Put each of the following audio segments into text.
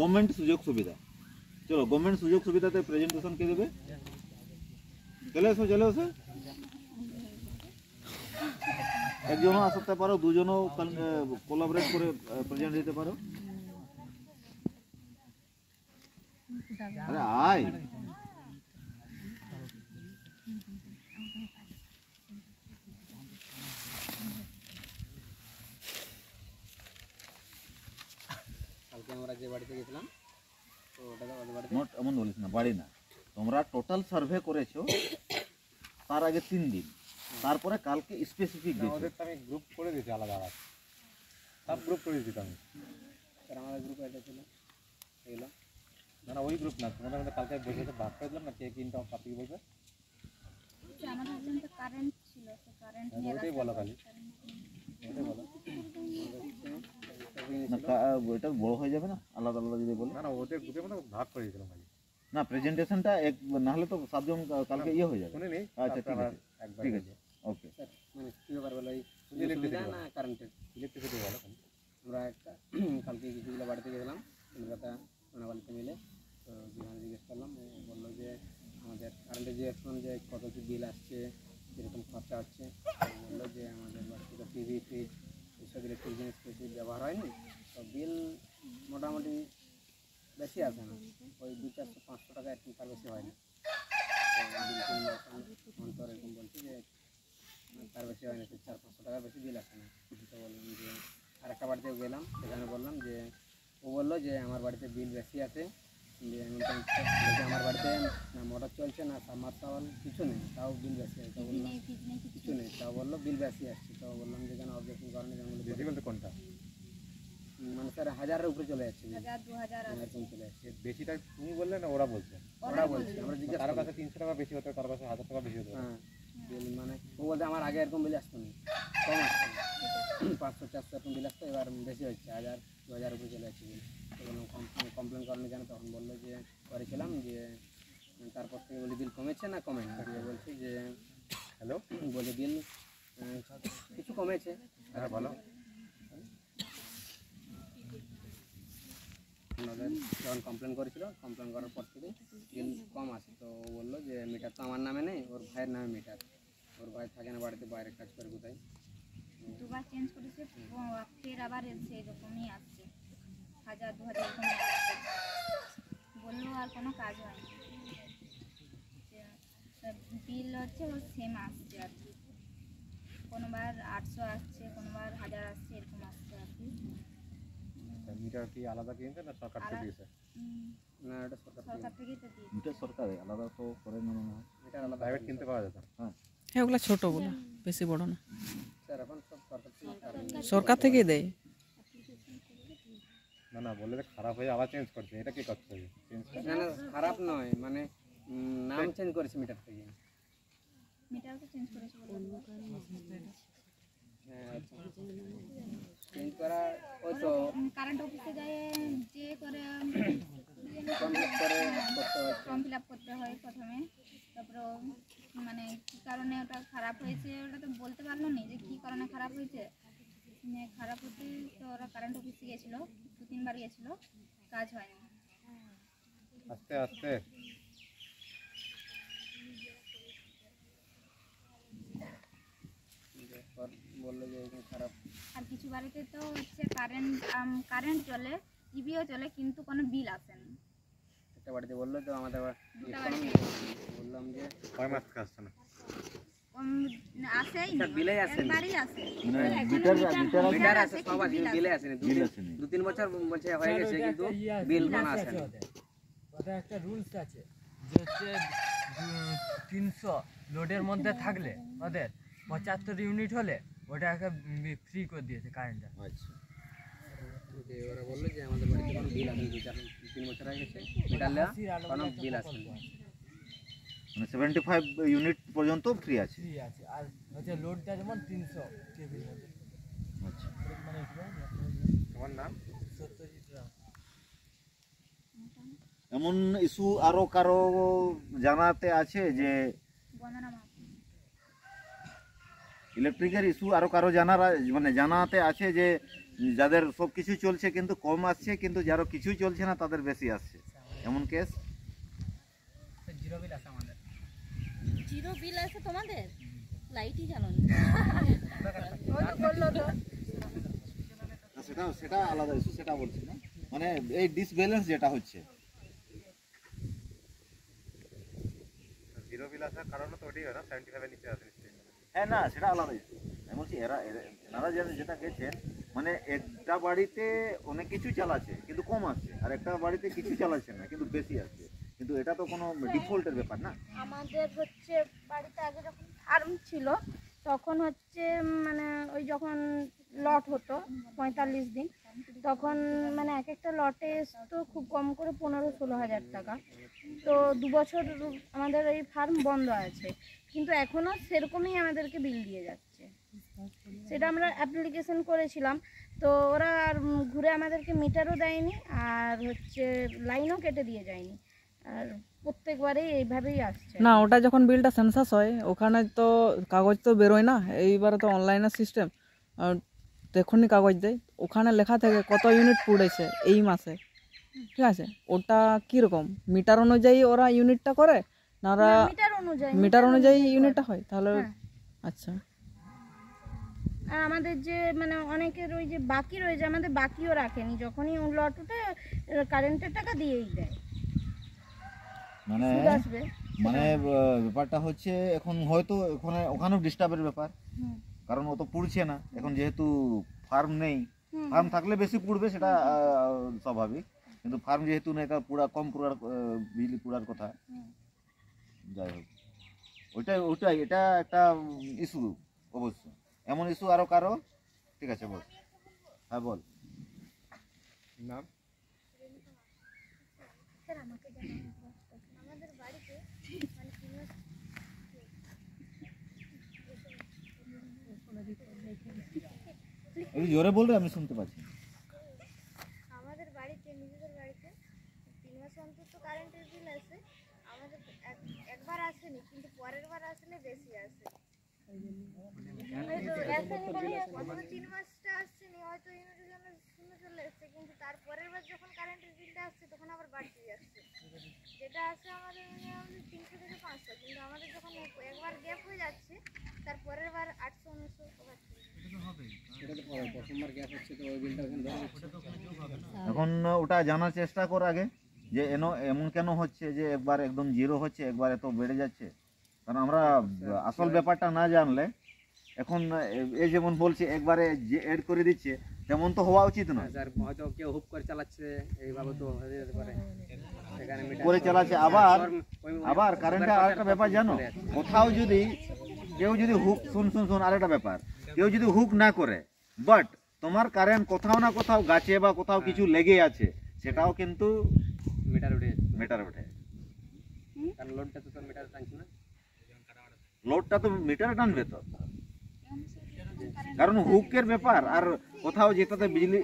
Government সুযোগ সুবিধা। চলো, গভর্নমেন্ট সুযোগ সুবিধাতে প্রেজেন্টেশন কে দেবে? চলে এসো চলে এসো। একজনও আসতে পারো, দুজনও কোলাবরেট করে প্রেজেন্ট দিতে পারো। আরে আয়। আমরা যে বাড়িতে গেছিলাম তো ওটা তো ওদের বাড়িতে মোট এমন বলিস না বাড়ি না। তোমরা টোটাল সার্ভে করেছ তার আগে তিন দিন। তারপরে কালকে স্পেসিফিক দিয়েছ ওদের তো আমি গ্রুপ করে দিয়েছি আলাদা আলাদা। সব গ্রুপ করে দিয়েছি তো আমি। স্যার আমাদের গ্রুপে এটা ছিল এগুলো। না না ওই গ্রুপ না তোমাদের মধ্যে কালকে বসে ভাগ করে দিলাম না কে কিনটা টপিক বলবে? যে আমাদের জন্য কারেন্ট ছিল তো কারেন্ট হ্যাঁ, নিয়ে ওটাই বলো খালি। ওটাই বলো। ওইটা বড় হয়ে যাবে না? আলাদা আলাদা যদি বলো। না না ওদের গ্রুপের মধ্যে ভাগ করে দিয়েছিলাম খালি না প্রেজেন্টেশনটা এক না হলে তো সাতজন কালকে ইয়ে হয়ে যাবে। শুনে নেই আচ্ছা ঠিক আছে। একবার ঠিক আছে। ওকে স্যার মানে কী ব্যাপার বলো। না কারেন্টের ইলেকট্রিসিটি বলো। আমরা একটা কালকে কিছুগুলো বাড়িতে গেছিলাম কলকাতা ওনার বাড়িতে মিলে। তো যেখানে জিজ্ঞেস করলাম বলল যে আমাদের কারেন্টের জিজ্ঞেস করলাম যে কত কি বিল আসছে কীরকম খরচা হচ্ছে বলল যে আমাদের বাড়িতে টিভি ফ্রিজ এইসব ইলেকট্রিক জিনিস ব্যবহার হয়নি, তো বিল মোটামুটি বেশি আসে না। ওই দু চারশো, পাঁচশো টাকা এরকম তার বেশি হয় না অন্তর এরকম বলছে যে, তার বেশি হয় না চার, পাঁচশো টাকার বেশি বিল আসে না। তো বললাম যে আর একটা বাড়িতে গেলাম, সেখানে বললাম যে, ও বলল যে, আমার বাড়িতে বিল বেশি আছে যে আমার বাড়িতে না মোটর চলছে না সাবমার্সাবল কিছু নেই তাও বিল বেশি আছে। তো বললাম কিছু নেই তাও বলল বিল বেশি আসছে। তো বললাম যে কেন অবজেকশন করেনি কেন বেশি বলতে কোনটা? মানে স্যার হাজারের উপরে চলে যাচ্ছে। এরকম চলে যাচ্ছে। বেশিটা তুমি বললে না ওরা বলছে। ওরা বলছে আমরা জিজ্ঞাসা কারও। কাছে তিনশো টাকা বেশি হতো কারও কাছে হাজার টাকা বেশি হতো হ্যাঁ বিল মানে ও বলতে আমার আগে এরকম বিল আসতো না কম আসতো পাঁচশো চারশো এরকম বিল আসতো এবার বেশি হচ্ছে হাজার দু হাজার উপরে চলে যাচ্ছে বিল। কমপ্লেন করেনি কেন তখন বলল যে করেছিলাম যে তারপর থেকে বলি বিল কমেছে না কমে না? দিয়ে বলছি যে হ্যালো বলে বিল কিছু কমেছে। হ্যাঁ বলো। যখন কমপ্লেন করেছিল কমপ্লেন করার পর থেকে বিল কম আসে তো ও বলল যে মিটার তো আমার নামে নেই ওর ভাইয়ের নামে মিটার ওর ভাই থাকে না বাড়িতে বাইরে কাজ করে কোথায়। দুবার চেঞ্জ করেছে ফের আবার সেই রকমই আসছে হাজার দু হাজার এরকমই আসছে বলল আর কোনো কাজ হয়নি বিল হচ্ছে ওর সেম আসছে আর কি। কোনোবার আটশো আসছে কোনোবার হাজার আসছে এরকম আসছে আর কি। মিটার কি আলাদা না সরকার থেকে আলাদা- দিয়েছে? না এটা সরকার সরকার থেকেই তো দিয়েছে। এটা সরকারে আলাদা তো করে না মনে হয়। মিটার আলাদা প্রাইভেট কিনতে পাওয়া যেত। হ্যাঁ। হ্যাঁ ওগুলো ছোটোগুলো বেশি বড় না। স্যার এখন সব সরকার থেকে সরকার থেকেই দেয়? না না বললে খারাপ হয়ে আবার চেঞ্জ করছে এটা কি করছে? চেঞ্জ না না খারাপ নয় মানে নাম চেঞ্জ করেছে মিটার থেকে। মিটার তো চেঞ্জ করেছে হ্যাঁ চেঞ্জ করা ওই তো কারেন্ট অফিসে যায় যে করে করতে ফর্ম ফিল আপ করতে হয় প্রথমে। তারপরে মানে কী কারণে ওটা খারাপ হয়েছে ওটা তো বলতে পারল না যে কী কারণে খারাপ হয়েছে। মানে খারাপ হতে তো ওরা কারেন্ট অফিসে গেছিল। তিনবার গেছিল কাজ হয়নি। আস্তে আস্তে। বলল যে খারাপ। আর কিছু বাড়িতে তো হচ্ছে কারেন্ট কারেন্ট চলে টিভিও চলে কিন্তু কোনো বিল আসে না একটা বাড়িতে বলল তো আমাদের বললাম যে কয় মাস আসছে না মানে দু তিন- বছর হয়ে গেছে কিন্তু বিল ওটা একটা রুলস আছে যে হচ্ছে তিনশো লোডের মধ্যে থাকলে ওদের পঁচাত্তর ইউনিট হলে ওটাকে ফ্রি করে দিয়েছে কারেন্টটা আচ্ছা। ওরা বলল যে আমাদের বাড়িতে কোনো বিল আসেনি দু চার তিন বছর হয়ে গেছে বিল আসেনি সেভেন্টি ফাইভ ইউনিট পর্যন্ত ফ্রি আছে। ফ্রি আছে। আর হচ্ছে লোডটা যেমন তিনশো আচ্ছা। মানে তোমার নাম? সত্যজিৎ রাম এমন ইস্যু আরও কারও জানাতে আছে যে ইলেকট্রিকের ইস্যু আরও কারও জানার মানে জানাতে আছে যে যাদের সব কিছু চলছে কিন্তু কম আসছে কিন্তু যারা কিছুই চলছে না তাদের বেশি আসছে। এমন কেস জিরো বিল আমাদের জিরো বিল আছে তোমাদের? লাইটই জ্বালো সেটা সেটা আলাদা ইস্যু সেটা বলছি না। মানে এই ডিসব্যালেন্স যেটা হচ্ছে। জিরো বিল আসার কারণে তো ওটাই হয় না সেভেন্টি ফাইভের নিচে আসে হ্যাঁ না সেটা আলাদা ইস্যু আমি বলছি এরা এনারা যেটা যেটা গেছেন মানে একটা বাড়িতে অনেক কিছু চালাচ্ছে কিন্তু কম আসছে আর একটা বাড়িতে কিছু চালাচ্ছে না কিন্তু বেশি আসছে। কিন্তু এটা তো কোনো ডিফল্টের ব্যাপার না। আমাদের হচ্ছে বাড়িতে আগে যখন ফার্ম ছিল, তখন হচ্ছে মানে ওই যখন লট হতো পঁয়তাল্লিশ দিন, তখন মানে এক একটা লটে তো খুব কম করে পনেরো ষোলো হাজার টাকা। তো দু বছর আমাদের এই ফার্ম বন্ধ আছে, কিন্তু এখনও সেরকমই আমাদেরকে বিল দিয়ে যাচ্ছে। সেটা আমরা অ্যাপ্লিকেশন করেছিলাম, তো ওরা আর ঘুরে আমাদেরকে মিটারও দেয়নি, আর হচ্ছে লাইনও কেটে দিয়ে যায়নি। আর প্রত্যেকবারেই এইভাবেই আসছে। না ওটা যখন বিলটা সেন্সাস হয় ওখানে তো কাগজ তো বেরোয় না এইবারে তো অনলাইনের সিস্টেম দেখুননি কাগজ দেয় ওখানে লেখা থাকে কত ইউনিট পুড়েছে এই মাসে। ঠিক আছে? ওটা কীরকম? মিটার অনুযায়ী ওরা ইউনিটটা করে না ওরা মিটার অনুযায়ী মিটার অনুযায়ী ইউনিটটা হয়? তাহলে হ্যাঁ। আচ্ছা। আর আমাদের যে মানে অনেকের ওই যে বাকি রয়েছে আমাদের বাকিও রাখেনি। যখনই লট উঠে কারেন্টের টাকা দিয়েই দেয়। মানে মানে ব্যাপারটা হচ্ছে এখন হয়তো ওখানে ওখানেও ডিস্টার্বের ব্যাপার। কারণ ও তো পুড়ছে না। এখন যেহেতু ফার্ম নেই ফার্ম থাকলে বেশি পুড়বে সেটা স্বাভাবিক। কিন্তু ফার্ম যেহেতু নেই তার পুরা কম পুরার বিজলি পুরার কথা। যাই হোক। ওইটাই ওইটাই এটা একটা ইস্যু অবশ্য। এমন ইস্যু আরও কারও? ঠিক আছে বল। হ্যাঁ বল। নাম? একটু জোরে বলবে, আমি শুনতে পাচ্ছি আমাদের বাড়িতে, নিজেদের বাড়িতে তিন মাস অন্তর তো কারেন্টের বিল আসে আমাদের এক- একবার আসেনি, কিন্তু পরের বার আসলে বেশি আসে। তিন মাসটা আসছেনি হয়তো চলে কিন্তু তার পরের বার যখন কারেন্টের বিলটা আসছে, তখন আবার যেটা আসে আমাদের তিনশো থেকে পাঁচশো, কিন্তু আমাদের যখন একবার গ্যাপ হয়ে যাচ্ছে, তার পরের বার আটশো, উনিশশো এখন ওটা জানার চেষ্টা কর আগে যে এন এমন কেন হচ্ছে যে একবার একদম জিরো হচ্ছে একবার এত বেড়ে যাচ্ছে? কারণ আমরা আসল ব্যাপারটা না জানলে এখন এ- এই যেমন বলছে একবারে যে এড করে দিচ্ছে তেমন তো হওয়া উচিত নয়। স্যার হয়তো কেউ হুপ করে চালাচ্ছে এইভাবে তো হয়ে যেতে পারে। করে চালাচ্ছে। আবার আবার কারেন্টের আরেকটা ব্যাপার জানো? কোথাও যদি কেউ যদি হুক শুন শুন শুন আরেকটা ব্যাপার। কেউ যদি হুক না করে বাট তোমার কারেন্ট কোথাও না কোথাও গাছে বা কোথাও কিছু লেগে আছে সেটাও কিন্তু মিটার উঠে মেটার কারণ লোডটা তো মিটার টানছে না। লোডটা তো মিটার টানবে তো। কারণ হুকের ব্যাপার আর কোথাও যেটাতে বিজলি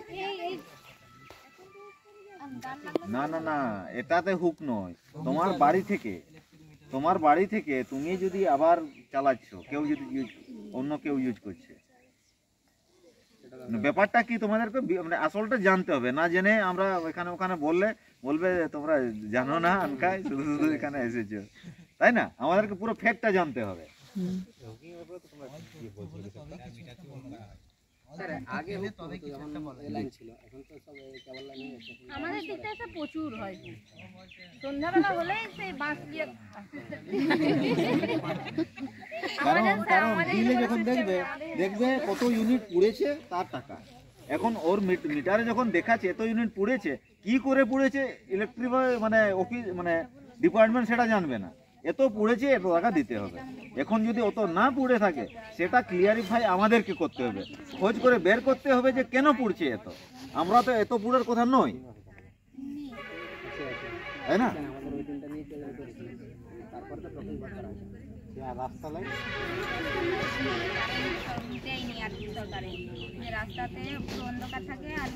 না না না এটাতে হুক নয়। তোমার বাড়ি থেকে তোমার বাড়ি থেকে তুমি যদি আবার চালাচ্ছ কেউ যদি অন্য কেউ ইউজ করছে ব্যাপারটা কি তোমাদেরকে মানে আসলটা জানতে হবে না জেনে আমরা ওখানে ওখানে বললে বলবে তোমরা জানো না আনকায় শুধু শুধু এখানে এসেছ। তাই না? আমাদেরকে পুরো ফ্যাক্টটা জানতে হবে। হুম। স্যার আগে হুপ তো হতো যখন লাইন ছিল এখন তো সব কেবল লাইন আমাদের দিকটা এসে প্রচুর হয়। সন্ধ্যাবেলা হলেই সেই বাঁশ দিয়ে কারণ কারণ বিলে যখন দেখবে দেখবে কত ইউনিট পুড়েছে তার টাকা। এখন ওর মিটারে যখন দেখাচ্ছে এত ইউনিট পুড়েছে কি করে পুড়েছে ইলেকট্রিক মানে অফিস মানে ডিপার্টমেন্ট সেটা জানবে না। এত পুড়েছে এত টাকা দিতে হবে। এখন যদি অত না পুড়ে থাকে, সেটা ক্লিয়ারিফাই আমাদেরকে করতে হবে। খোঁজ করে বের করতে হবে যে কেন পুড়ছে এত। আমরা তো এত পুড়ের কথা নই। তাই না? রাস্তাতে অন্ধকার থাকে আর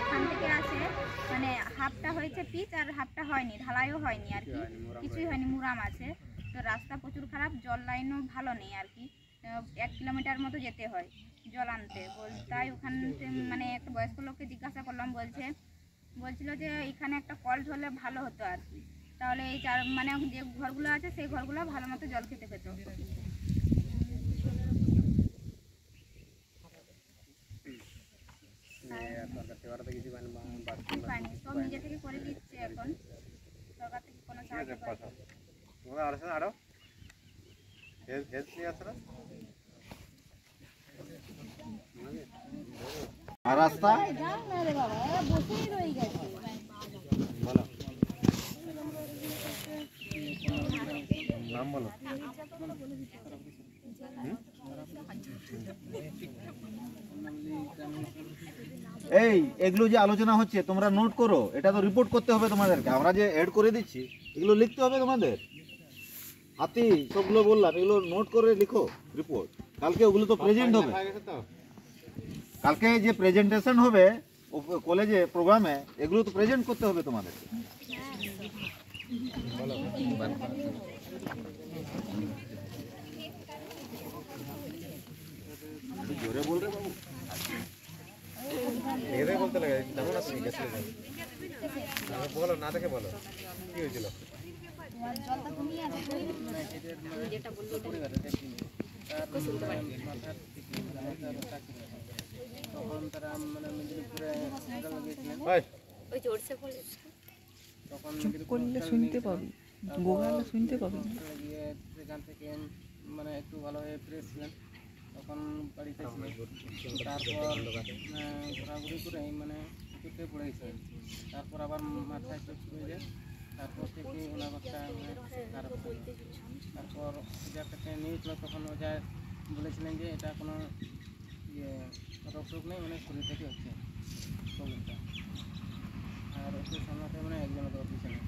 এখান থেকে আসে। মানে হাফটা হয়েছে পিচ আর হাফটা হয়নি ঢালাইও হয়নি আর কি। কিছুই হয়নি মুরাম আছে। তো রাস্তা প্রচুর খারাপ জল লাইনও ভালো নেই আর কি। এক কিলোমিটার মতো যেতে হয় জল আনতে। বল তাই ওখান থেকে মানে একটা বয়স্ক লোককে জিজ্ঞাসা করলাম বলছে বলছিল যে এখানে একটা কল হলে ভালো হতো আর কি। তাহলে এই চার মানে যে ঘরগুলো আছে সেই ঘরগুলো ভালো মতো জল খেতে পেতো। সরকার থেকে কিছু সব নিজে থেকে করে দিচ্ছে এখন। সরকার থেকে কোনো সাহায্য পাইনি তোমাদের আর আছে আরও? হেলথ হেলথ নিয়ে আসছে না? আর রাস্তা? বলো। নাম বলো। এই, এগুলো যে আলোচনা হচ্ছে, তোমরা নোট করো। এটা তো রিপোর্ট করতে হবে তোমাদেরকে। আমরা যে এড করে দিচ্ছি, এগুলো লিখতে হবে তোমাদের। হাতি, সবগুলো বললাম, এগুলো নোট করে লিখো রিপোর্ট কালকে ওগুলো তো প্রেজেন্ট হবে। কালকে যে প্রেজেন্টেশন হবে কলেজে প্রোগ্রামে এগুলো তো প্রেজেন্ট করতে হবে তোমাদের। জোরে বল রে বাবু। দেখে বলতে লাগে কেমন আছে গেছে বলো না দেখে বলো কি হয়েছিল? তখন তারা মানে মেদিনীপুরে গিয়েছিলেন ওই জোরসে বলে তখন চুপ করলে শুনতে পাবি গোগালে শুনতে পাবি গিয়ে সেখান থেকে মানে একটু ভালোভাবে ফ্রেশ ছিলেন তখন বাড়িতে তারপর ঘোরাঘুরি করে মানে চোখে পড়ে গেছে তারপর আবার মাথায় চোখ হয়ে যায়। তারপর থেকে ওনার মানে খারাপ তারপর কাছে নিয়েছিল তখন ওজা বলেছিলেন যে এটা কোনো ইয়ে রোগ টোগ নেই মানে শরীর থেকে হচ্ছে। প্রবলেমটা আর ওষুধ সামলাতে মানে একজনের তো পিছনে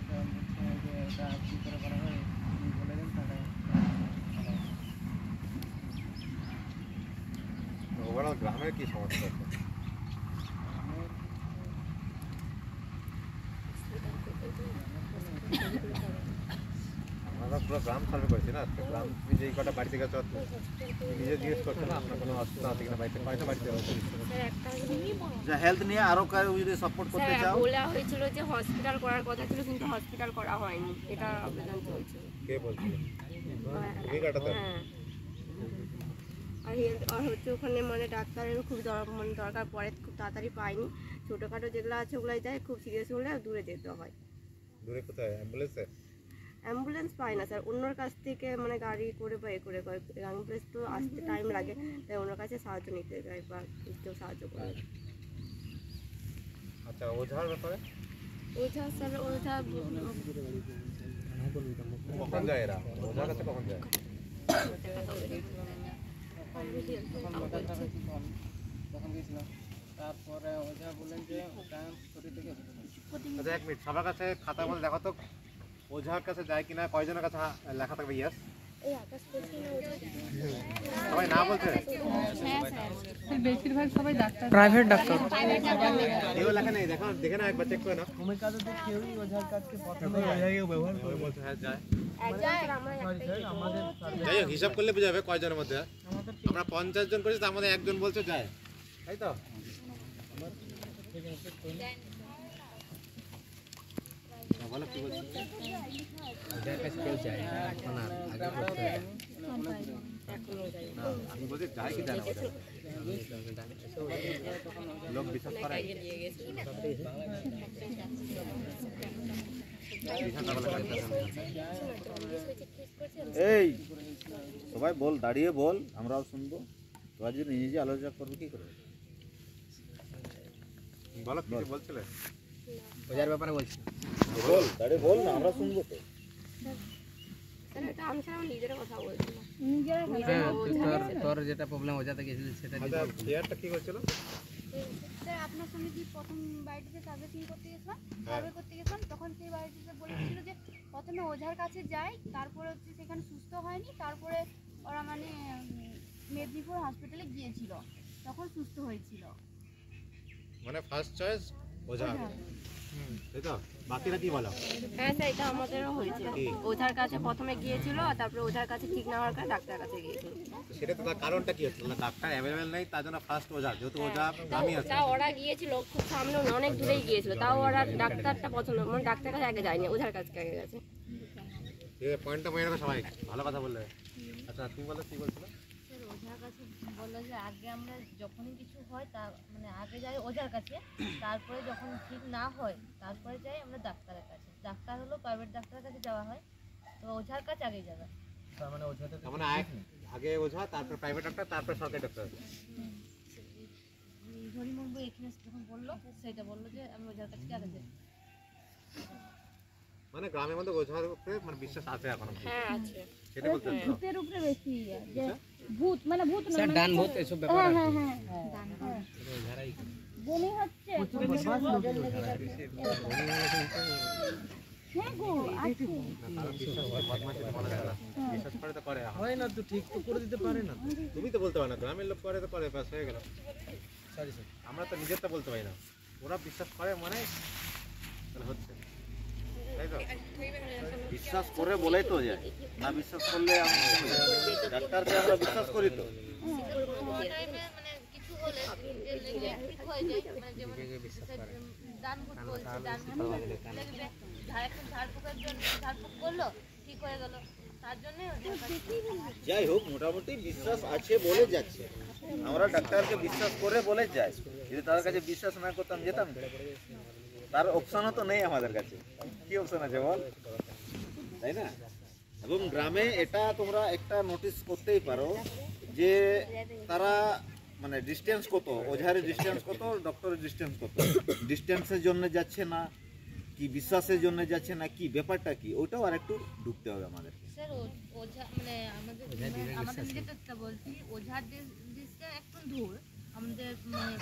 এটা বলছে যে এটা কী করে করা হয় কী বলে দেন তাহলে ভালো হয়। ওভারঅল গ্রামের কি সমস্যা আছে আমার আমরা পুরো গ্রাম সার্ভে করেছি না তো গ্রাম তুমি যে কটা বাড়িতে গেছো তুমি নিজে জিজ্ঞেস করছ না আপনার কোনো অসুবিধা আছে কিনা বাড়িতে কয়টা বাড়িতে রয়েছে স্যার একটা যা হেলথ নিয়ে আরও কারও যদি সাপোর্ট করতে স্যার চাও বলা হয়েছিল যে হসপিটাল করার কথা ছিল কিন্তু হসপিটাল করা হয়নি এটা আবেদন চলছিল কে বলছিল হ্যাঁ। হ্যাঁ আর হেলথ আর হচ্ছে ওখানে মানে ডাক্তারেরও খুব দর- মানে দরকার পড়ে খুব তাড়াতাড়ি পাইনি। ছোটোখাটো যেগুলো আছে ওগুলোই যায় খুব সিরিয়াস হলে দূরে যেতে হয়। দূরে কোথায়? অ্যাম্বুলেন্সে অ্যাম্বুলেন্স পাই না স্যার অন্যর কাছ থেকে মানে গাড়ি করে বা এ করে করে অ্যাম্বুলেন্স তো আসতে টাইম লাগে তাই অন্যর কাছে সাহায্য নিতে যায় বা কেউ সাহায্য করে। আচ্ছা ওঝার ব্যাপারে? ওঝা স্যার ওঝা কখন যায় এরা? ওঝার কাছে কখন যায়? তারপরে বললেন যে ওটা এক মিনিট, সবার কাছে খাতা বলে দেখো তো। ওঝার কাছে যায় কিনা, কয়জনের কাছে লেখা থাকবে ইয়াস প্রাইভেট ডাক্তার যাই হোক হিসাব করলে বোঝা যাবে কয়জনের মধ্যে। আমরা পঞ্চাশ জন করেছি, তার মধ্যে একজন বলছে যায়। তাই তো? বলো কি বলছো? না, আমি বলছি যায় কি যায় লোক বিশ্বাস করে এই সবাই বল দাঁড়িয়ে বল আমরাও শুনব। তোরা যদি নিজে আলোচনা করব কি করে? বলো বলছিলে? ওজার ব্যাপারে বলছি। বল দাঁড়িয়ে বল না আমরা শুনব তো। তোর তোর যেটা প্রবলেম ওজাতে গেছিলি সেটা আচ্ছা চেয়ারটা কি করছিল? স্যার আপনার সঙ্গে যে প্রথম বাড়িটিতে সার্ভিসিং করতে গেছিলাম সার্ভে করতে গেছিলাম তখন সেই বাড়িটিতে বলেছিল যে প্রথমে ওঝার কাছে যাই তারপরে হচ্ছে সেখানে সুস্থ হয়নি তারপরে ওরা মানে মেদিনীপুর হসপিটালে গিয়েছিল তখন সুস্থ হয়েছিল। মানে ফার্স্ট চয়েস ওঝা। তাই তো বাকিরা কি বলো? হ্যাঁ স্যার এটা আমাদেরও হয়েছে। কি? ওঝার কাছে প্রথমে গিয়েছিল তারপরে ওঝার কাছে ঠিক না হওয়ার কারণে ডাক্তার কাছে গিয়েছিল। সেটা তো তার কারণটা কি হচ্ছে? ডাক্তার অ্যাভেলেবেল নেই তার জন্য ফার্স্ট ওঝা যেহেতু ওঝা দামি আছে। তাও ওরা গিয়েছিল খুব সামনে না, অনেক দূরেই গিয়েছিল তাও ওরা ডাক্তারটা পছন্দ মানে ডাক্তার কাছে আগে যায়নি ওঝার কাছে আগে গেছে। পয়েন্টটা মনে রাখো সবাই। ভালো কথা বললে। আচ্ছা তুমি বলো কি বলছিলে? ওঝার কাছে বলল যে আগে আমরা যখনই কিছু হয় তা মানে আগে যাই ওঝার কাছে তারপরে যখন ঠিক না হয় তারপরে যাই আমরা ডাক্তারের কাছে। ডাক্তার হলো প্রাইভেট ডাক্তারের কাছে যাওয়া হয় তো ওঝার কাছে আগে যাবে। তার মানে আগে- আগে ওঝা তারপর প্রাইভেট ডাক্তার তারপর সরকারি ডাক্তার। হরিমন্ডু এখানে যখন বলল সেটা বলল যে আমি ওঝার কাছে আগে যাই। মানে গ্রামের মধ্যে ওঝার উপরে মানে বিশ্বাস আছে এখনও। হ্যাঁ আছে। সেটা বলতে ভূতের উপরে বেশি যে ভূত মানে ভূত না স্যার মানে ডান ভূত এসব ব্যাপার হ্যাঁ আছে হ্যাঁ হ্যাঁ বমি হচ্ছে হ্যাঁ গো আছে বিশ্বাস করে তো করে তো। হয় না তো ঠিক তো করে দিতে পারে না। তুমি তো বলতে পারো না গ্রামের লোক করে তো করে ব্যাস হয়ে গেল। সরি স্যার আমরা তো নিজেরটা বলতে পারি না। ওরা বিশ্বাস করে মানে তাহলে হচ্ছে। বিশ্বাস করে বলেই তো যায়। না বিশ্বাস করলে ডাক্তারকে আমরা বিশ্বাস করি তো। যাই হোক, মোটামুটি বিশ্বাস আছে বলে যাচ্ছে। আমরা ডাক্তারকে বিশ্বাস করে বলে যাই। যদি তার কাছে বিশ্বাস না করতাম যেতাম। তার অপশনও তো নেই আমাদের কাছে। কি অপশন আছে বল তাই না? এবং গ্রামে এটা তোমরা একটা নোটিস করতেই পারো যে তারা মানে ডিস্টেন্স কত? ওঝারের ডিস্টেন্স কত? ডক্টরের ডিস্টেন্স কত? ডিস্টেন্সের জন্য যাচ্ছে না? কি বিশ্বাসের জন্য যাচ্ছে না? কি ব্যাপারটা কি? ওটাও আর একটু ঢুকতে হবে আমাদের। স্যার ওঝা মানে আমাদের আমাদের নিজেরটা বলছি ওঝার ডিসটা একটু দূর। আমাদের মানে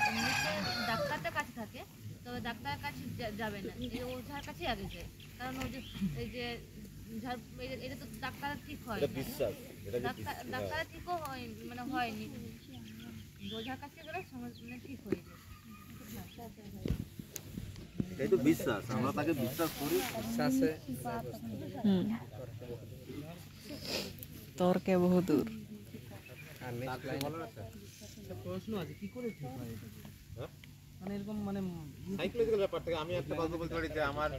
ডাক্তারটা কাছে থাকে তবে ডাক্তারের কাছে যা- যাবে না। এই ওঝার কাছে আগে যায়। কারণ ওই যে এই যে এটা তো ডাক্তার ঠিক হয় এটা বিশ্বাস এটা যে ডাক্তার ডাক্তার ঠিকও হয় মানে হয়নি। ওঝার কাছে গেলে মানে ঠিক হয়ে যায়। এই তো বিশ্বাস আমরা তাকে বিশ্বাস করি। বিশ্বাসে তর্কে বহু দূর। আর নেক্সট লাইন আছে? প্রশ্ন আছে কি করে ঠিক হয়? এটা? হ্যাঁ? মানে এরকম মানে সাইকোলজিক্যাল ব্যাপার থেকে আমি একটা গল্প বলতে পারি যে আমার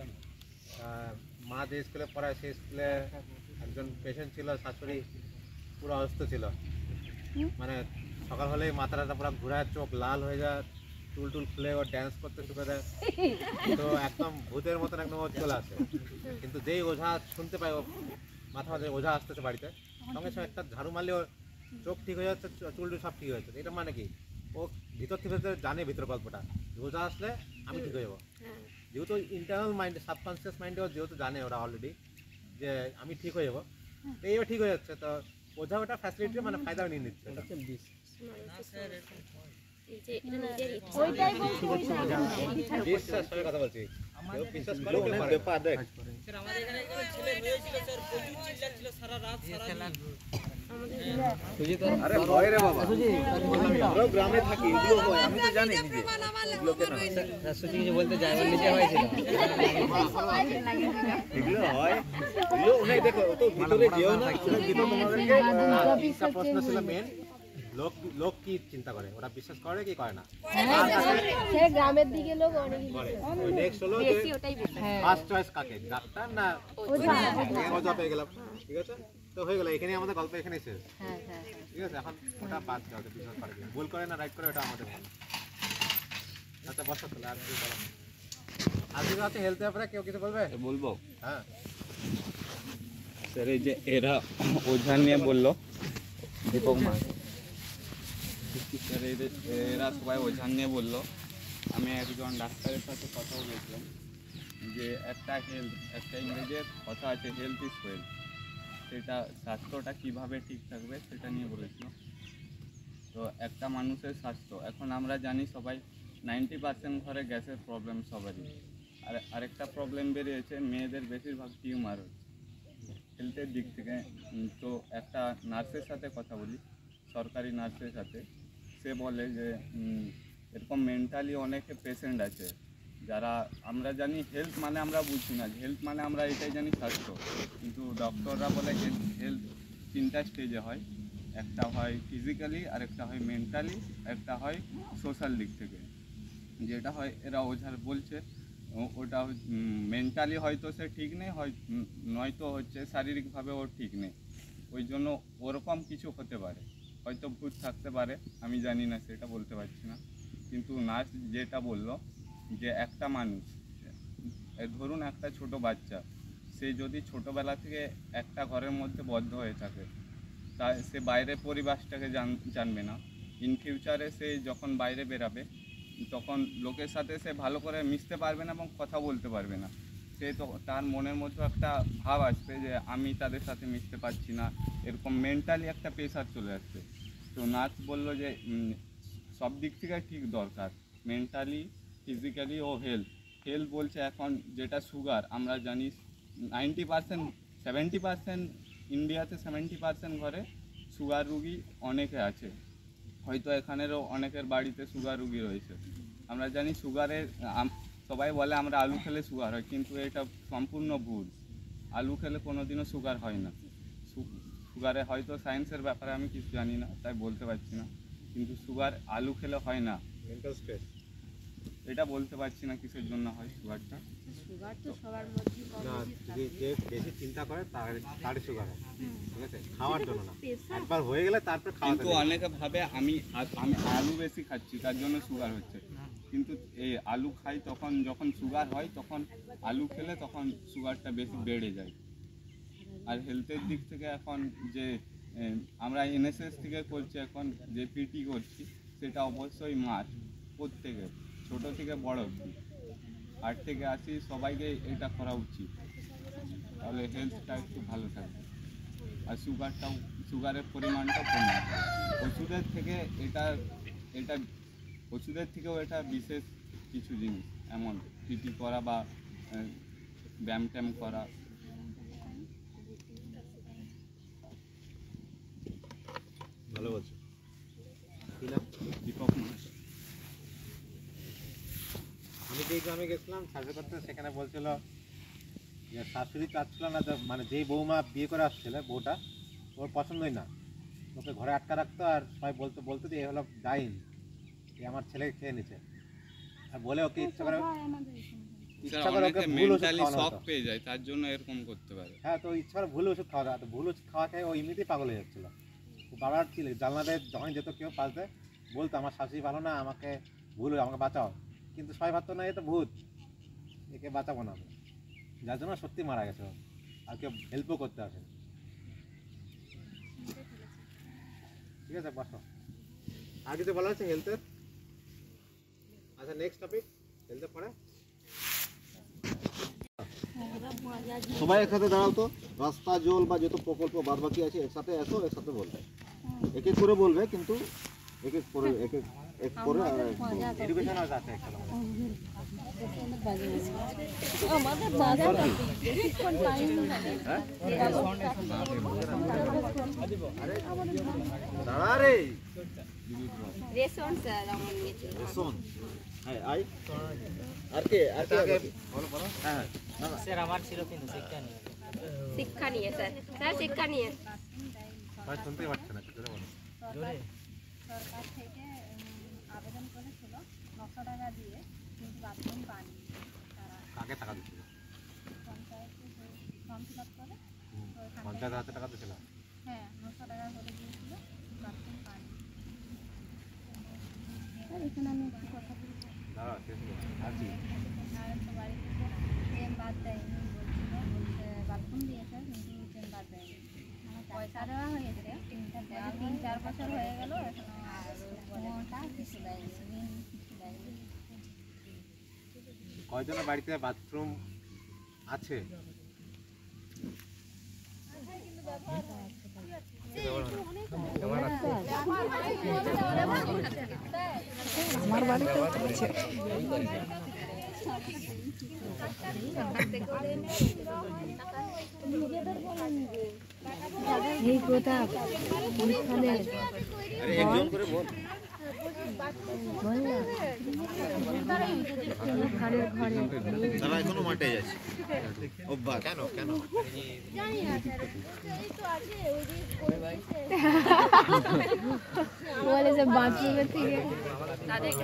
মা যে স্কুলে পড়ায় সেই স্কুলে একজন পেশেন্ট ছিল শাশুড়ি পুরো অসুস্থ ছিল। মানে সকাল হলেই মাথাটা পুরো ঘোরায় চোখ লাল হয়ে যায় টুল টুল খুলে ও ড্যান্স করতে শুরু দেয়। তো একদম ভূতের মতন একদম ও চলে আসে। কিন্তু যেই ওঝা শুনতে পায় ও মাথা মাঝে ওঝা আসতেছে বাড়িতে সঙ্গে সঙ্গে একটা ঝাড়ু মারলে ওর চোখ ঠিক হয়ে যাচ্ছে চুল টুল সব ঠিক হয়ে যাচ্ছে। এটা মানে কি? ও ভিতর থেকে জানে ভিতর গল্পটা। রোজা আসলে আমি ঠিক হয়ে যাব। যেহেতু ইন্টারনাল মাইন্ডে সাবকনসিয়াস মাইন্ডেও যেহেতু জানে ওরা অলরেডি যে আমি ঠিক হয়ে যাব। তো এইবার ঠিক হয়ে যাচ্ছে। তো ওঝা ওটা ফ্যাসিলিটি মানে ফায়দা নিয়ে নিচ্ছে কথা বলছি। না। গ্রামে থাকি এগুলো হয় আমি তো জানি নিজে। এগুলো কেন হয়? কিছু বলতে যায় ওর নিজে হয়েছিল। এগুলো হয় এগুলো অনেক দেখো তো ভিতরে যেও না ভিতরে তোমাদেরকে প্রশ্ন ছিল মেন লোক লোক কি চিন্তা করে? ওরা বিশ্বাস করে কি করে না? সে গ্রামের দিকে লোক অনেক নেক্সট হলো যে ফার্স্ট চয়েস কাকে? ডাক্তার না ওঝা পেয়ে গেলাম। ঠিক আছে? তো হয়ে গেল এখানে আমাদের গল্প এখানে শেষ। ঠিক আছে? এখন ওটা বাদ দেওয়া হচ্ছে বিশ্বাস করে। ভুল করে না রাইট করে ওটা আমাদের ভালো। আচ্ছা বসো তাহলে আর কিছু বলো না। আজকে আছে হেলথ ব্যাপারে? কেউ কিছু বলবে? বলব। হ্যাঁ। স্যার এই যে এরা ওঝা নিয়ে বলল দীপক মা। এরা সবাই ওঝা নিয়ে বলল। আমি একজন ডাক্তারের সাথে কথা বলেছিলাম যে একটা হেলথ একটা ইংরেজির কথা আছে হেলথ ইজ ওয়েলথ সেটা স্বাস্থ্যটা কীভাবে ঠিক থাকবে সেটা নিয়ে বলেছিলাম তো একটা মানুষের স্বাস্থ্য, এখন আমরা জানি সবাই নাইনটি পার্সেন্ট ঘরে গ্যাসের প্রবলেম সবারই। আর আরেকটা প্রবলেম বেরিয়েছে, মেয়েদের বেশিরভাগ টিউমার হচ্ছে। হেলথের দিক থেকে তো একটা নার্সের সাথে কথা বলি, সরকারি নার্সের সাথে। সে বলে যে এরকম মেন্টালি অনেকে পেশেন্ট আছে। যারা, আমরা জানি হেলথ মানে আমরা বুঝি না হেলথ মানে আমরা এটাই জানি স্বাস্থ্য। কিন্তু ডক্টররা বলে হেলথ হেলথ তিনটা স্টেজে হয়। একটা হয় ফিজিক্যালি আর একটা হয় মেন্টালি একটা হয় সোশ্যাল দিক থেকে। যেটা হয়, এরা ওঝার বলছে ওটা মেন্টালি হয়তো সে ঠিক নেই, হয় নয়তো হচ্ছে শারীরিকভাবে ও ঠিক নেই। ওই জন্য ওরকম কিছু হতে পারে। হয়তো ভূত থাকতে পারে, আমি জানি না, সেটা বলতে পারছি না। কিন্তু নার্স যেটা বলল যে একটা মানুষ ধরুন একটা ছোট বাচ্চা, সে যদি ছোটবেলা থেকে একটা ঘরের মধ্যে বদ্ধ হয়ে থাকে, তা সে বাইরের পরিবেশটাকে জান, জানবে না। ইন ফিউচারে সে যখন বাইরে বেরাবে, তখন লোকের সাথে সে ভালো করে মিশতে পারবে না এবং কথা বলতে পারবে না। সে তো তার মনের মধ্যে একটা ভাব আসবে যে আমি তাদের সাথে মিশতে পারছি না। এরকম মেন্টালি একটা প্রেশার চলে আসবে তো নাচ বলল যে সব দিক থেকে ঠিক দরকার মেন্টালি ফিজিক্যালি ও হেলথ হেলথ বলছে এখন যেটা সুগার আমরা জানি নাইনটি পার্সেন্ট সেভেন্টি পার্সেন্ট ইন্ডিয়াতে সেভেন্টি পার্সেন্ট ঘরে সুগার রুগী অনেকে আছে। হয়তো এখানেরও অনেকের বাড়িতে সুগার রুগী রয়েছে। আমরা জানি সুগারের সবাই বলে আমরা আলু খেলে সুগার হয় কিন্তু এটা সম্পূর্ণ ভুল। আলু খেলে কোনোদিনও সুগার হয় না। সুগারে হয়তো সায়েন্সের ব্যাপারে আমি কিছু জানি না তাই বলতে পারছি না। কিন্তু সুগার আলু খেলে হয় না। এটা বলতে পারছি না কিসের জন্য হয় সুগারটা সুগার তো সবার মধ্যেই না যে যে বেশি চিন্তা করে তার সুগার হয়। ঠিক আছে? খাওয়ার জন্য না। একবার হয়ে গেলে তারপর কিন্তু অনেকে ভাবে আমি আমি আলু বেশি খাচ্ছি তার জন্য সুগার হচ্ছে। কিন্তু এই আলু খাই তখন যখন সুগার হয়, তখন আলু খেলে তখন সুগারটা বেশি বেড়ে যায়। আর হেলথের দিক থেকে এখন যে আমরা এনএসএস থেকে করছি এখন, যে পিটি করছি, সেটা অবশ্যই মাস্ট প্রত্যেকে, ছোট থেকে বড় অবধি। আট থেকে আসি, সবাইকে এটা করা উচিত। তাহলে হেলথটা একটু ভালো থাকবে। আর সুগারটাও সুগারের পরিমাণটা কমে ওষুধের থেকে এটা এটা ওষুধের থেকেও এটা বিশেষ কিছু জিনিস এমন পিটি করা বা ব্যায়াম ট্যাম করা। ভালো বলছো দীপক আমি যেই গ্রামে গেছিলাম সার্ভে করতে সেখানে বলছিল যে শাশুড়ি চাচ্ছিল না মানে যেই বৌমা বিয়ে করে আসছিল বউটা ওর পছন্দই না। ওকে ঘরে আটকা রাখতো আর সবাই বলতো বলতো যে এ হলো ডাইন। এ আমার ছেলেকে খেয়ে নিছে? আর বলে ওকে ইচ্ছা করে ইচ্ছা করে ওকে ভুল ওষুধ শক পেয়ে যায় তার জন্য এরকম করতে পারে। হ্যাঁ তো ইচ্ছা করে ভুল ওষুধ খাওয়া তো ভুল ওষুধ খাওয়া খেয়ে ও এমনিতেই পাগল হয়ে যাচ্ছিল। বাবার ছিল জানলাতে যখন যেত কেউ পাশে বলতো আমার শাশুড়ি ভালো না আমাকে ভুল আমাকে বাঁচাও। কিন্তু সবাই ভাবতো না এ তো ভূত। একে বাঁচাবো না। যার জন্য সত্যি মারা গেছে আর কেউ হেল্পও করতে আসে ঠিক আছে বসো। আর কিছু বলা হচ্ছে হেলথের আচ্ছা নেক্সট টপিক হেলথের পরে সবাই একসাথে দাঁড়াও তো। রাস্তা জল বা যত প্রকল্প বাদ বাকি আছে একসাথে এসো একসাথে বলবে। এক এক করে বলবে কিন্তু এক এক করে এক এক এক করে আর এক বলবে। এডুকেশন আছে একটা দাঁড়া রে। রেশন স্যার আমার নিয়েছে শোন হ্যাঁ আই। আর কে আর কে আগে বলো বলো হ্যাঁ শিক্ষা নিয়ে। স্যার। স্যার শিক্ষা নিয়ে। সবাই শুনতেই পাচ্ছে না জোরে। বলো সরকার থেকে আবেদন করেছিল নশো টাকা দিয়ে কিন্তু বাথরুম পানি। কাকে টাকা দিচ্ছিল পঞ্চায়েতে ফর্ম ফিল আপ করে পঞ্চায়েত হাতে টাকা দিচ্ছিল হ্যাঁ নশো টাকা করে দিয়েছিল বাথরুম পানি। এখানে আমি আর বাদ দেয়নি বাথরুম দিয়েছে কিন্তু বাদ দেয়নি আমার পয়সা দেওয়া তিন চার হয়ে। কোনোটা কিছু দেয়নি কয়জনের বাড়িতে বাথরুম আছে আমার বাড়িতে একজন করে বল। তারা এখনও মাঠে যাচ্ছে অভ্যাস কেন কেন? জানি না এই। বলে যে বাথরুমের থেকে। তাদেরকে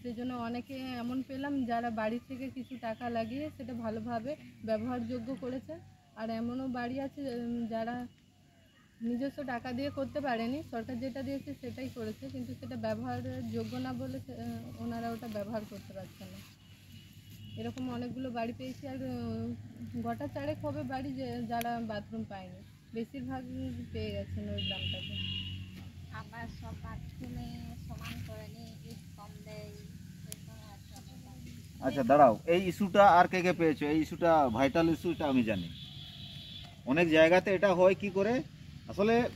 সেই জন্য অনেকে এমন পেলাম যারা বাড়ি থেকে কিছু টাকা লাগিয়ে সেটা ভালোভাবে ব্যবহারযোগ্য করেছে। আর এমনও বাড়ি আছে যারা নিজস্ব টাকা দিয়ে করতে পারেনি, সরকার যেটা দিয়েছে সেটাই করেছে, কিন্তু সেটা ব্যবহারের যোগ্য না বলে ওনারা ওটা ব্যবহার করতে পারছে না। এরকম অনেকগুলো বাড়ি পেয়েছি, আর গোটা চারেক হবে বাড়ি যারা বাথরুম পায়নি। বেশিরভাগ পেয়ে গেছেন ওই গ্রামটাতে। আবার সব বাথরুমে সমান করে নিয়ে ইট কম দেয় এরকম আছে অনেক। আচ্ছা দাঁড়াও। এই ইস্যুটা আর কে কে পেয়েছ? এই ইস্যুটা ভাইটাল ইস্যুটা আমি জানি। অনেক জায়গাতে এটা হয় কি করে? আসলে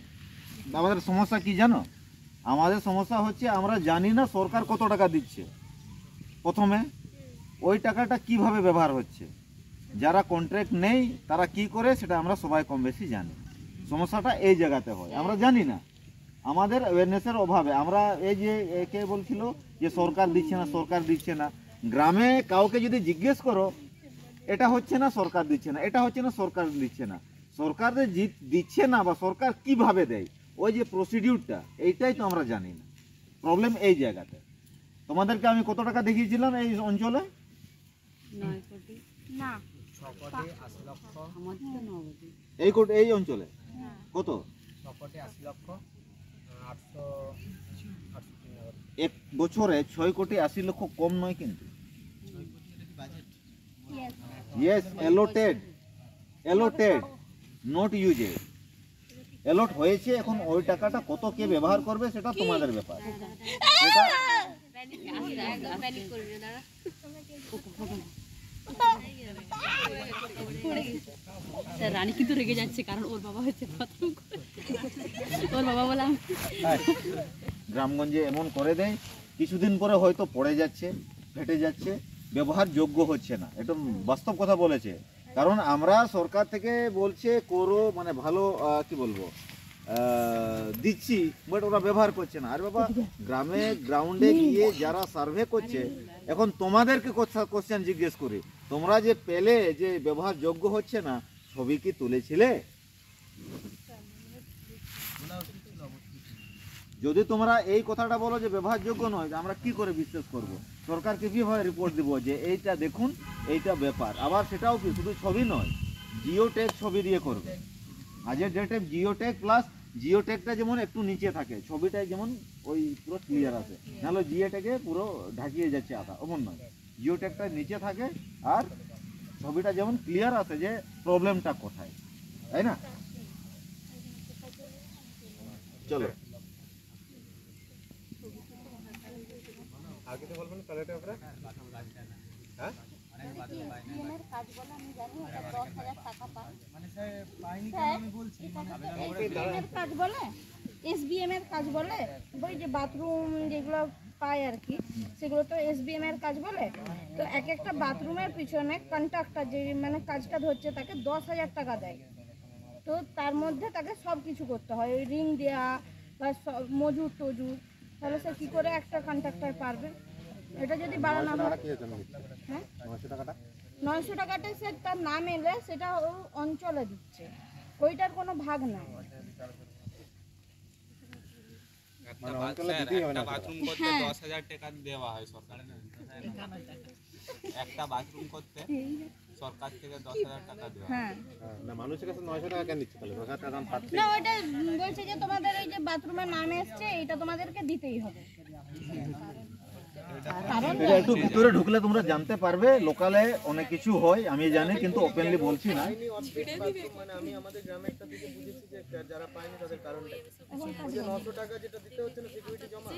আমাদের সমস্যা কি জানো? আমাদের সমস্যা হচ্ছে আমরা জানি না সরকার কত টাকা দিচ্ছে। প্রথমে ওই টাকাটা কীভাবে ব্যবহার হচ্ছে? যারা কন্ট্রাক্ট নেই, তারা কি করে? সেটা আমরা সবাই কম বেশি জানি। সমস্যাটা এই জায়গাতে হয়। আমরা জানি না। আমাদের অ্যাওয়ারনেসের অভাবে আমরা এই যে একে বলছিল যে সরকার দিচ্ছে না, সরকার দিচ্ছে না। গ্রামে কাউকে যদি জিজ্ঞেস করো এটা হচ্ছে না সরকার দিচ্ছে না এটা হচ্ছে না সরকার দিচ্ছে না। সরকার দিচ্ছে না বা সরকার কীভাবে দেয়? ওই যে প্রসিডিউরটা এইটাই তো আমরা জানি না। প্রবলেম এই জায়গাতে। তোমাদেরকে আমি কত টাকা দেখিয়েছিলাম এই অঞ্চলে? না। এই কোট- এই অঞ্চলে? কত? এক বছরে ছয় কোটি আশি লক্ষ কম নয় কিন্তু। Yes allotted allotted not used allot হয়েছে এখন ওই টাকাটা কত কে ব্যবহার করবে সেটা তোমাদের ব্যাপার। সেটা রানী কিন্তু রেগে যাচ্ছে কারণ ওর বাবা হচ্ছে ওর বাবা বলে গ্রামগঞ্জে এমন করে দেয় কিছুদিন পরে হয়তো পড়ে যাচ্ছে ফেটে যাচ্ছে। ব্যবহার যোগ্য হচ্ছে না। এটা বাস্তব কথা বলেছে। কারণ আমরা সরকার থেকে বলছে, করো মানে ভালো কি বলব দিচ্ছি বাট ওরা ব্যবহার করছে না। আর বাবা, গ্রামে গ্রাউন্ডে গিয়ে যারা সার্ভে করছে, এখন তোমাদেরকে কোশ্চেন জিজ্ঞেস করি। তোমরা যে পেলে যে ব্যবহার যোগ্য হচ্ছে না, ছবি কি তুলেছিলে? যদি তোমরা এই কথাটা বলো যে ব্যবহারযোগ্য নয়, যে আমরা কি করে বিশ্বাস করব? সরকারকে কীভাবে রিপোর্ট দিব যে এইটা দেখুন, এইটা ব্যাপার? আবার সেটাও কি, শুধু ছবি নয় জিও ট্যাগ ছবি দিয়ে করবে। আজের ডেটে জিও প্লাস জিও যেমন একটু নিচে থাকে, ছবিটাই যেমন ওই পুরো ক্লিয়ার আসে নাহলে জিও ট্যাগে পুরো ঢাকিয়ে যাচ্ছে আধা ওমন নয়। জিও নিচে থাকে আর ছবিটা যেমন ক্লিয়ার আসে যে প্রবলেমটা কোথায়, তাই না? চলো। উপরে হ্যাঁ? কাজ বলে পায় এর কাজ বলে? এসবিএম এর কাজ বলে? ওই যে বাথরুম যেগুলো পায় আর কি সেগুলো তো এসবিএম এর কাজ বলে? তো এক একটা বাথরুমের পিছনে কন্ট্রাক্টর যে মানে কাজটা ধরছে তাকে দশ হাজার টাকা দেয়। তো তার মধ্যে তাকে সব কিছু করতে হয়। ওই রিং দেওয়া বা সব মজুর টজুর তাহলে সে কী করে একটা কন্ট্রাক্টর পারবে? এটা যদি বাড়ানো হয় হ্যাঁ? নয়শো টাকাটা? সে তার নাম এলে সেটা ও অঞ্চলে দিচ্ছে। ওইটার কোনো ভাগ নাই। একটা বাথরুম করতে টাকা দেওয়া হয় সরকার একটা বাথরুম করতে সরকার থেকে দশ হাজার টাকা দেওয়া হয়। হ্যাঁ। না মানুষের কাছে নয়শো টাকা কেন নিচ্ছে তাহলে? টাকা দাম পাচ্ছে। না ওইটা বলছে যে তোমাদের এই যে বাথরুমের নাম এসছে এটা তোমাদেরকে দিতেই হবে। এটা একটু ভিতরে ঢুকলে তোমরা জানতে পারবে লোকালে অনেক কিছু হয় আমি জানি কিন্তু ওপেনলি বলছি না। মানে আমি আমাদের গ্রামে একটা থেকে বুঝেছি যে যারা পায়নি তাদের কারণটা যে টাকা যেটা দিতে হচ্ছে না সিকিউরিটি জমা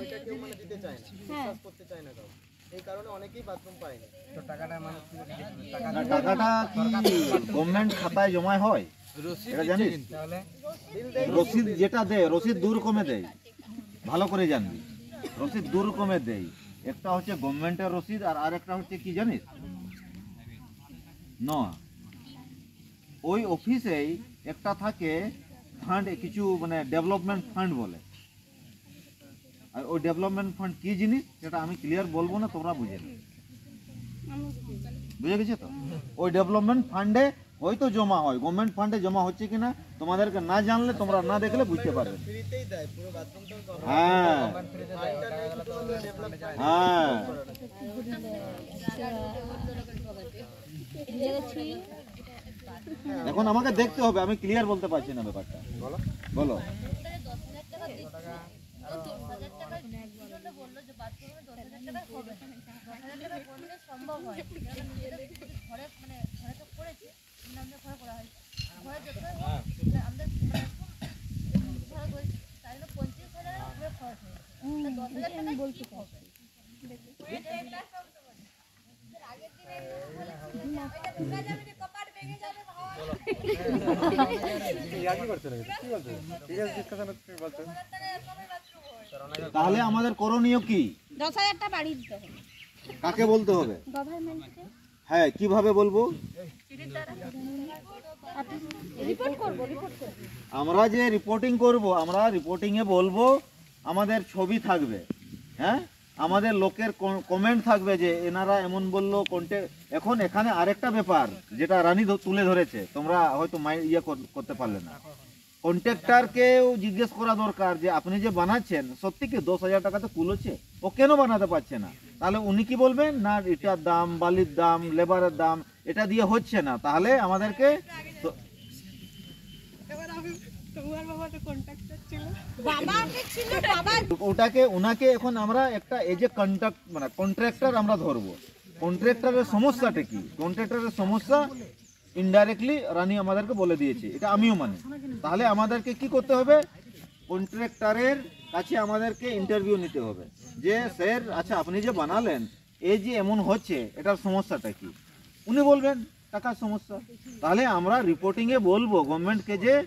ওইটা কেউ মানে দিতে চায় না বিশ্বাস করতে চায় না কাউ এই কারণে অনেকেই বাথরুম পায়নি তো টাকাটা মানুষ টাকাটা কি গভর্নমেন্ট খাতায় জমা হয়? এটা জানিস? রসিদ যেটা দেয় রসিদ দু রকমে দেয়। ভালো করে জানবি। রসিদ দু রকমের দেয় একটা হচ্ছে গভর্নমেন্টের রসিদ আর আরেকটা হচ্ছে কি জানিস? ন। ওই অফিসেই একটা থাকে ফান্ড কিছু মানে ডেভেলপমেন্ট ফান্ড বলে। আর ওই ডেভেলপমেন্ট ফান্ড কি জিনিস? সেটা আমি ক্লিয়ার বলব না তোমরা বুঝে নেবে বুঝে গেছে। তো? ওই ডেভেলপমেন্ট ফান্ডে হয়তো জমা হয়। গভর্নমেন্ট ফান্ডে জমা হচ্ছে কিনা তোমাদেরকে না জানলে তোমরা না দেখলে বুঝতে পারবে। হ্যাঁ। হ্যাঁ। এখন আমাকে দেখতে হবে আমি ক্লিয়ার বলতে পারছি না ব্যাপারটা। বলো। বলো। সম্ভব হয় ঘরে মানে ঘরে তো করেছি কিন্তু আমাদের ঘরে করা হয় ঘরে যত আমাদের ঘরে করেছি তাই জন্য পঞ্চাশ হাজার উপরে খরচ হয়েছে দশ হাজার টাকা বলতে হবে আগের দিনে ঢুকা যাবে না কপাট ভেঙে যাবে তাহলে আমাদের করণীয় কি? দশ হাজারটা বাড়িয়ে দিতে হবে। কাকে বলতে হবে? হ্যাঁ কীভাবে বলব? রিপোর্ট রিপোর্ট করব। আমরা যে রিপোর্টিং করব আমরা রিপোর্টিংয়ে বলব আমাদের ছবি থাকবে হ্যাঁ? আমাদের লোকের কমেন্ট থাকবে যে এনারা এমন বলল কন্টে এখন এখানে আরেকটা ব্যাপার যেটা রানী তুলে ধরেছে, তোমরা হয়তো মাই ইয়ে কর- করতে পারলে না। কন্ট্রাক্টরকেও জিজ্ঞেস করা দরকার যে আপনি যে বানাচ্ছেন, সত্যি কি দশ হাজার টাকাতে কুলোচ্ছে ও কেন বানাতে পারছে না? তাহলে উনি কি বলবেন? না, এটার দাম, বালির দাম, লেবারের দাম, এটা দিয়ে হচ্ছে না। তাহলে আমাদেরকে ওটাকে, ওনাকে এখন আমরা একটা এজ এ কন্ট্রাক্ট মানে কন্ট্রাক্টর আমরা ধরবো। কন্ট্রাক্টরের সমস্যাটা কি? কন্ট্রাক্টরের সমস্যা ইনডাইরেক্টলি রানী আমাদেরকে বলে দিয়েছে। এটা আমিও মানি। তাহলে আমাদেরকে কি করতে হবে? কন্ট্রাক্টরের কাছে আমাদেরকে ইন্টারভিউ নিতে হবে। যে, স্যার আচ্ছা আপনি যে বানালেন এই যে এমন হচ্ছে, এটার সমস্যাটা কি? উনি বলবেন, টাকার সমস্যা। তাহলে আমরা রিপোর্টিংয়ে বলব গভর্নমেন্টকে যে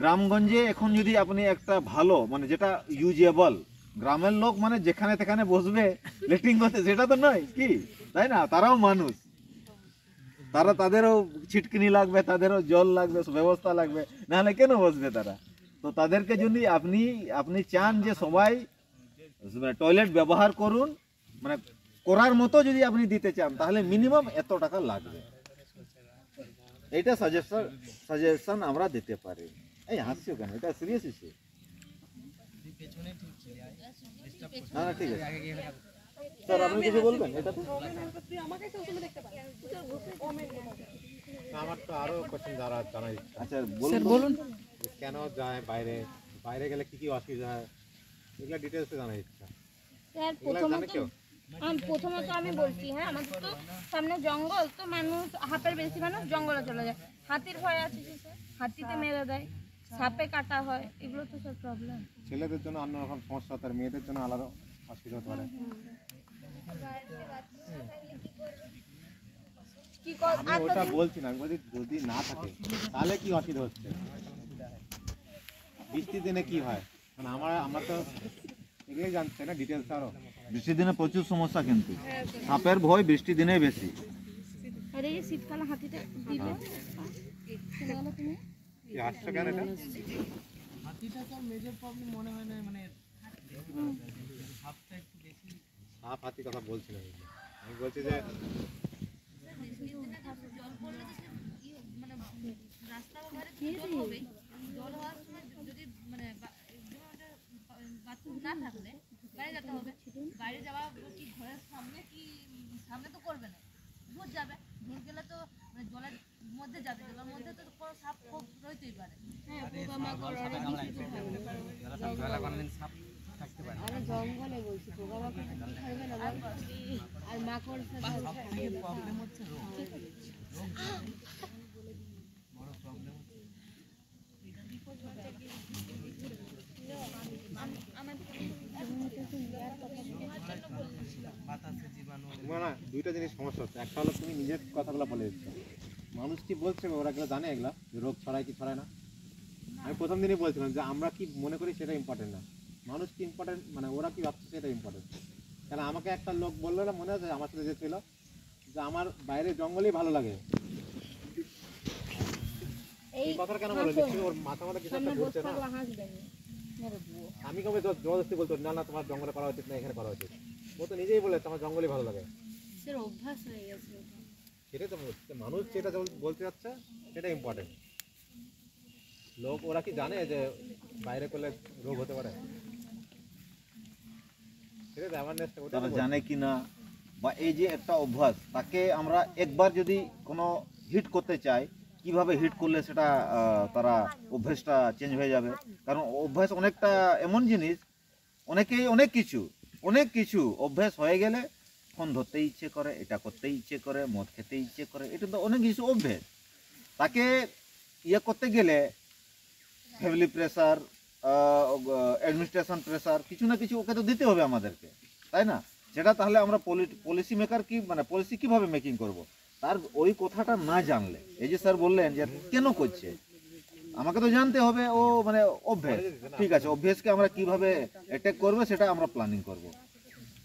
গ্রামগঞ্জে এখন যদি আপনি একটা ভালো মানে যেটা ইউজেবল গ্রামের লোক মানে যেখানে সেখানে বসবে লেট্রিন করতে, সেটা তো নয়, কি? তাই না? তারাও মানুষ। তারা তাদেরও ছিটকিনি লাগবে, তাদেরও জল লাগবে, ব্যবস্থা লাগবে নাহলে কেন বসবে তারা? তো তাদেরকে যদি আপনি আপনি চান যে সবাই মানে টয়লেট ব্যবহার করুন মানে করার মতো যদি আপনি দিতে চান, তাহলে মিনিমাম এত টাকা লাগবে। এইটা সাজেশন সাজেশন আমরা দিতে পারি। এই হাসছো কেন এটা সিরিয়াস ইস্যু না না ঠিক আছে স্যার আপনি কিছু বলবেন এটাতে আমার তো আরও কোশ্চেন জানা জানার ইচ্ছা। আচ্ছা স্যার বলুন। বলুন যে কেন যায় বাইরে? বাইরে গেলে কি কি অসুবিধা? হয় এগুলো ডিটেলসে জানার ইচ্ছা। স্যার এগুলো জানে প্রথমত কেউ? আম- প্রথমত আমি বলছি হ্যাঁ আমাদের তো সামনে জঙ্গল তো মানুষ হাফের বেশি মানুষ জঙ্গলে চলে যায়। হাতির ভয় আছে কি স্যার হাতিতে মেরে দেয়। সাপে কাটা হয় এগুলো তো সব প্রবলেম ছেলেদের জন্য অন্যরকম সমস্যা তার মেয়েদের জন্য আলাদা অসুবিধা হতে পারে। আমি ওটা বলছি না আমি বলছি যদি না থাকে তাহলে কি অসুবিধা হচ্ছে? বৃষ্টির দিনে কি হয়? মানে আমার আমরা তো এগুলোই জানতে না ডিটেলস আরও। বৃষ্টির দিনে প্রচুর সমস্যা কিন্তু। সাপের ভয় বৃষ্টির দিনে বেশি। আরে শীতকালে তুমি কি আসছো কেন এটা? সাপ হাতি কথা বলছি না। আমি বলছি যে রাস্তার ধারে জল হবে জল হওয়ার সময় যদি মানে বাথরুম না থাকলে বাইরে যেতে হবে। বাইরে যাওয়া কি ঘরের সামনে কি সামনে তো করবে না। দূর যাবে। দূর গেলে তো মানে জলের মধ্যে যাবে জলের মধ্যে তো কোনো সাপ খোপ রইতেই পারে। হ্যাঁ পোকামাকড় অনেক কিছু বেলা কোনদিন সাপ থাকতে পারে আরে জঙ্গলে বলছি পোকামাকড় তো না আর মাকড় প্রবলেম হচ্ছে রোগ। বড় প্রবলেম বাতাসে দুইটা জিনিস সমস্যা হচ্ছে। একটা হলো তুমি নিজের কথাগুলো বলে দিচ্ছ। মানুষ কি বলছে ওরা এগুলো জানে এগুলা? যে রোগ ছড়ায় কি ছড়ায় না? আমি প্রথম দিনই বলছিলাম যে আমরা কি মনে করি সেটা ইম্পর্টেন্ট না। মানুষ কি ইম্পর্টেন্ট মানে ওরা কি ভাবছে সেটা ইম্পর্টেন্ট কেন আমাকে একটা লোক বলল না মনে আছে আমার সাথে যে ছিল যে আমার বাইরে জঙ্গলই ভালো লাগে। এই কথাটা কেন বলে ওর মাথা মাথা কিছু একটা ঘুরছে না। আমি কবে জবরদস্তি বলতো না না তোমার জঙ্গলে করা উচিত না এখানে করা উচিত। ও তো নিজেই বলে তোমার জঙ্গলই ভালো লাগে। অভ্যাস হয়ে গেছে। সেটাই তো বলছি। মানুষ যেটা বল- বলতে যাচ্ছে সেটা ইম্পর্টেন্ট লোক ওরা কি জানে যে বাইরে করলে রোগ হতে পারে? সেটাই অ্যাওয়ারনেসটা তারা জানে কি না বা এই যে একটা অভ্যাস তাকে আমরা একবার যদি কোনো হিট করতে চাই কীভাবে হিট করলে সেটা তারা অভ্যাসটা চেঞ্জ হয়ে যাবে? কারণ অভ্যাস অনেকটা এমন জিনিস অনেকেই অনেক কিছু অনেক কিছু অভ্যাস হয়ে গেলে ফোন ধরতে ইচ্ছে করে, এটা করতে ইচ্ছে করে, মদ খেতে ইচ্ছে করে, এটা তো অনেক কিছু অভ্যেস। তাকে ইয়ে করতে গেলে ফ্যামিলি প্রেসার অ্যাডমিনিস্ট্রেশন প্রেসার কিছু না কিছু ওকে তো দিতে হবে আমাদেরকে, তাই না? সেটা তাহলে আমরা পলিসি মেকার কি মানে পলিসি কীভাবে মেকিং করব? তার ওই কথাটা না জানলে, এই যে স্যার বললেন যে কেন করছে? আমাকে তো জানতে হবে, ও মানে অভ্যেস। ঠিক আছে, অভ্যেসকে আমরা কীভাবে অ্যাটাক করব, সেটা আমরা প্ল্যানিং করব।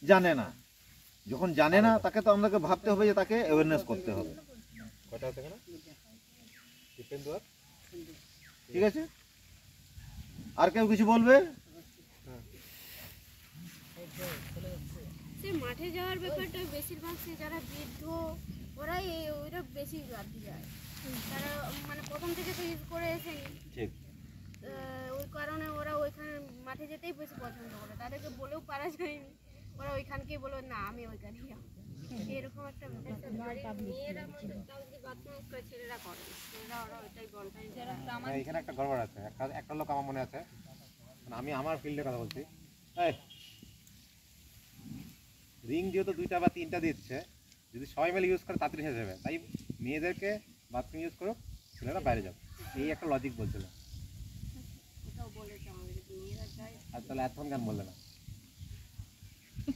জানে না। যখন জানে না তাকে তো আমাদেরকে ভাবতে হবে যে তাকে অ্যাওয়ারনেস করতে হবে। ঠিক আছে? আর কেউ কিছু বলবে? সে মাঠে যাওয়ার ব্যাপারটা বেশিরভাগ সে যারা বৃদ্ধ ওরাই ওইটা বেশি বাড়তে যায় তারা মানে প্রথম থেকে তো ইউজ করে এসেনি। ঠিক। ওই কারণে ওরা ওইখানে মাঠে যেতেই বেশি পছন্দ করে। তাদেরকে বলেও পারা যায়নি। ওরা ওইখানকেই বলো না আমি ওইখানে যাব এরকম একটা হ্যাঁ, এখানে একটা গড়বড় আছে। একটা একটা লোক আমার মনে আছে। মানে আমি আমার ফিল্ডের কথা বলছি। রিং যেহেতু দুইটা বা তিনটা দিচ্ছে যদি সবাই মিলে ইউজ করে তাড়াতাড়ি শেষ যাবে। তাই মেয়েদেরকে বাথরুম ইউজ করো ছেলেরা বাইরে যাও এই একটা লজিক বলছিল। আর তাহলে এতক্ষণ কেন বললে না?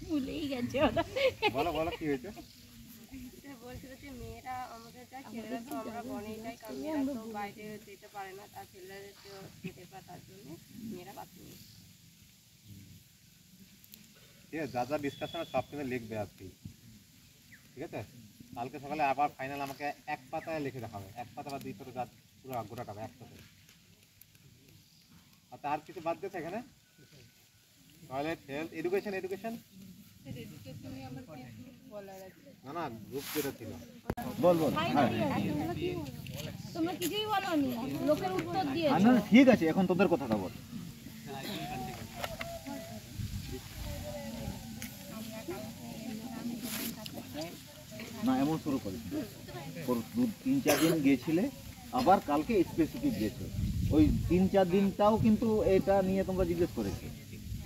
ভুলেই গেছে ওরা। বলো বলো কি হয়েছে? বলছিল যে মেয়েরা আমাদের যা ছেলেরা তো আমরা বনেই যাই কারণ মেয়েরা তো বাইরে যেতে পারে না তার ছেলেদের যেতে পারে তার জন্য মেয়েরা বাথরুমে ঠিক আছে যা যা ডিসকাশন সব কিন্তু লিখবে আজকে। ঠিক আছে? কালকে সকালে আবার ফাইনাল আমাকে এক পাতায় লিখে দেখাবে। এক পাতা বা দুই পাতা যা পুরো গোটাটা এক পাতায়। আর তার কিছু বাদ দিয়েছে এখানে? টয়লেট হেলথ এডুকেশন এডুকেশন না না গ্রুপ যেটা ছিল। বল বল। হ্যাঁ। তোমরা কিছুই বলনি লোকের উত্তর দিয়ে আর না, ঠিক আছে এখন তোদের কথাটা বল। না এমন শুরু করিস না। দু তিন চার দিন গিয়েছিলে আবার কালকে স্পেসিফিক গেছে। ওই তিন চার দিনটাও কিন্তু এটা নিয়ে তোমরা জিজ্ঞেস করেছ।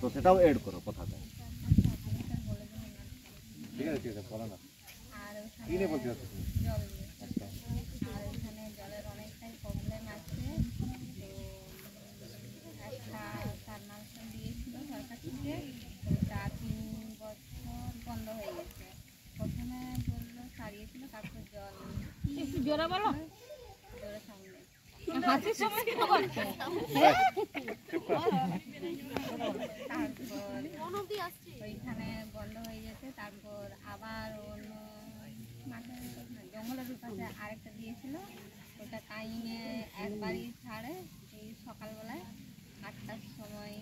তো সেটাও এড করো কথাটা ঠিক আছে ঠিক আছে বলো না। আর ওখানে কি নিয়ে বলতে দিয়ে আচ্ছা। আর ওখানে জলের অনেকটাই প্রবলেম আছে তো একটা সাবমার্শন দিয়েছিল সরকার থেকে ওটা তিন বছর বন্ধ হয়ে গেছে প্রথমে বলল সারিয়েছিল তারপর জল একটু জোরে বলো। হাসির সময় ওইখানে বন্ধ হয়ে গেছে তারপর আবার অন্য না, জঙ্গলের পাশে আরেকটা দিয়েছিল ওটা টাইমে একবারই ছাড়ে এই সকালবেলায় আটটার সময়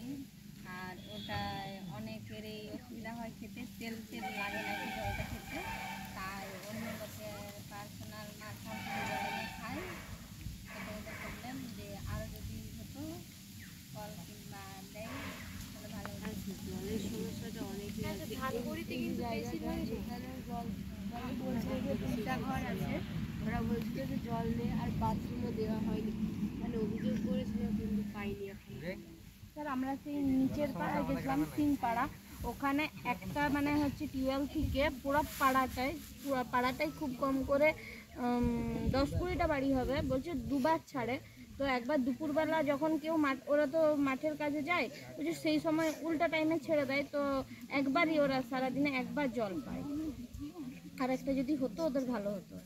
আর ওটায় অনেকেরই অসুবিধা হয় খেতে তেল তেল লাগে নাকি জলটা যে ঘর আছে ওরা যে জল আর বাথরুমও দেওয়া হয়নি অভিযোগ কিন্তু পাইনি আমরা সেই নিচের গেছিলাম সিং পাড়া ওখানে একটা মানে হচ্ছে টিউবওয়েল থেকে পুরো পাড়াটায় পুরো পাড়াটাই খুব কম করে দশ কুড়িটা বাড়ি হবে। বলছে দুবার ছাড়ে। তো একবার দুপুরবেলা যখন কেউ মাঠ ওরা তো মাঠের কাজে যায় বলছে সেই সময় উল্টা টাইমে ছেড়ে দেয় তো একবারই ওরা সারাদিনে একবার জল পায়। আর একটা যদি হতো ওদের ভালো হতো।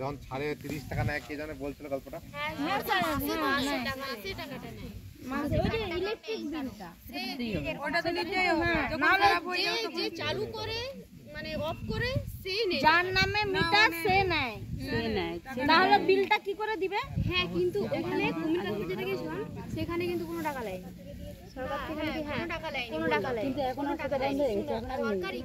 যখন ছাড়ে তিরিশ টাকা নেয় কে জানে বলছিল গল্পটা? হ্যাঁ স্যার মাসে টাকা মাসে টাকাটা নেয়। মাসে ওই যে ইলেকট্রিক বিলটা ওটা তো হবে চালু করে মানে অফ করে সেই নেয় যার নামে মিটার সে নেয় সে নেয় তাহলে বিলটা কি করে দিবে? হ্যাঁ কিন্তু ওখানে কুমির কাছে যেটা গেছিলাম সেখানে কিন্তু কোনো টাকা নেয় সরকার থেকে নাকি হ্যাঁ কোনো টাকা নেয় কিন্তু এখন টাকা দেয় সরকারি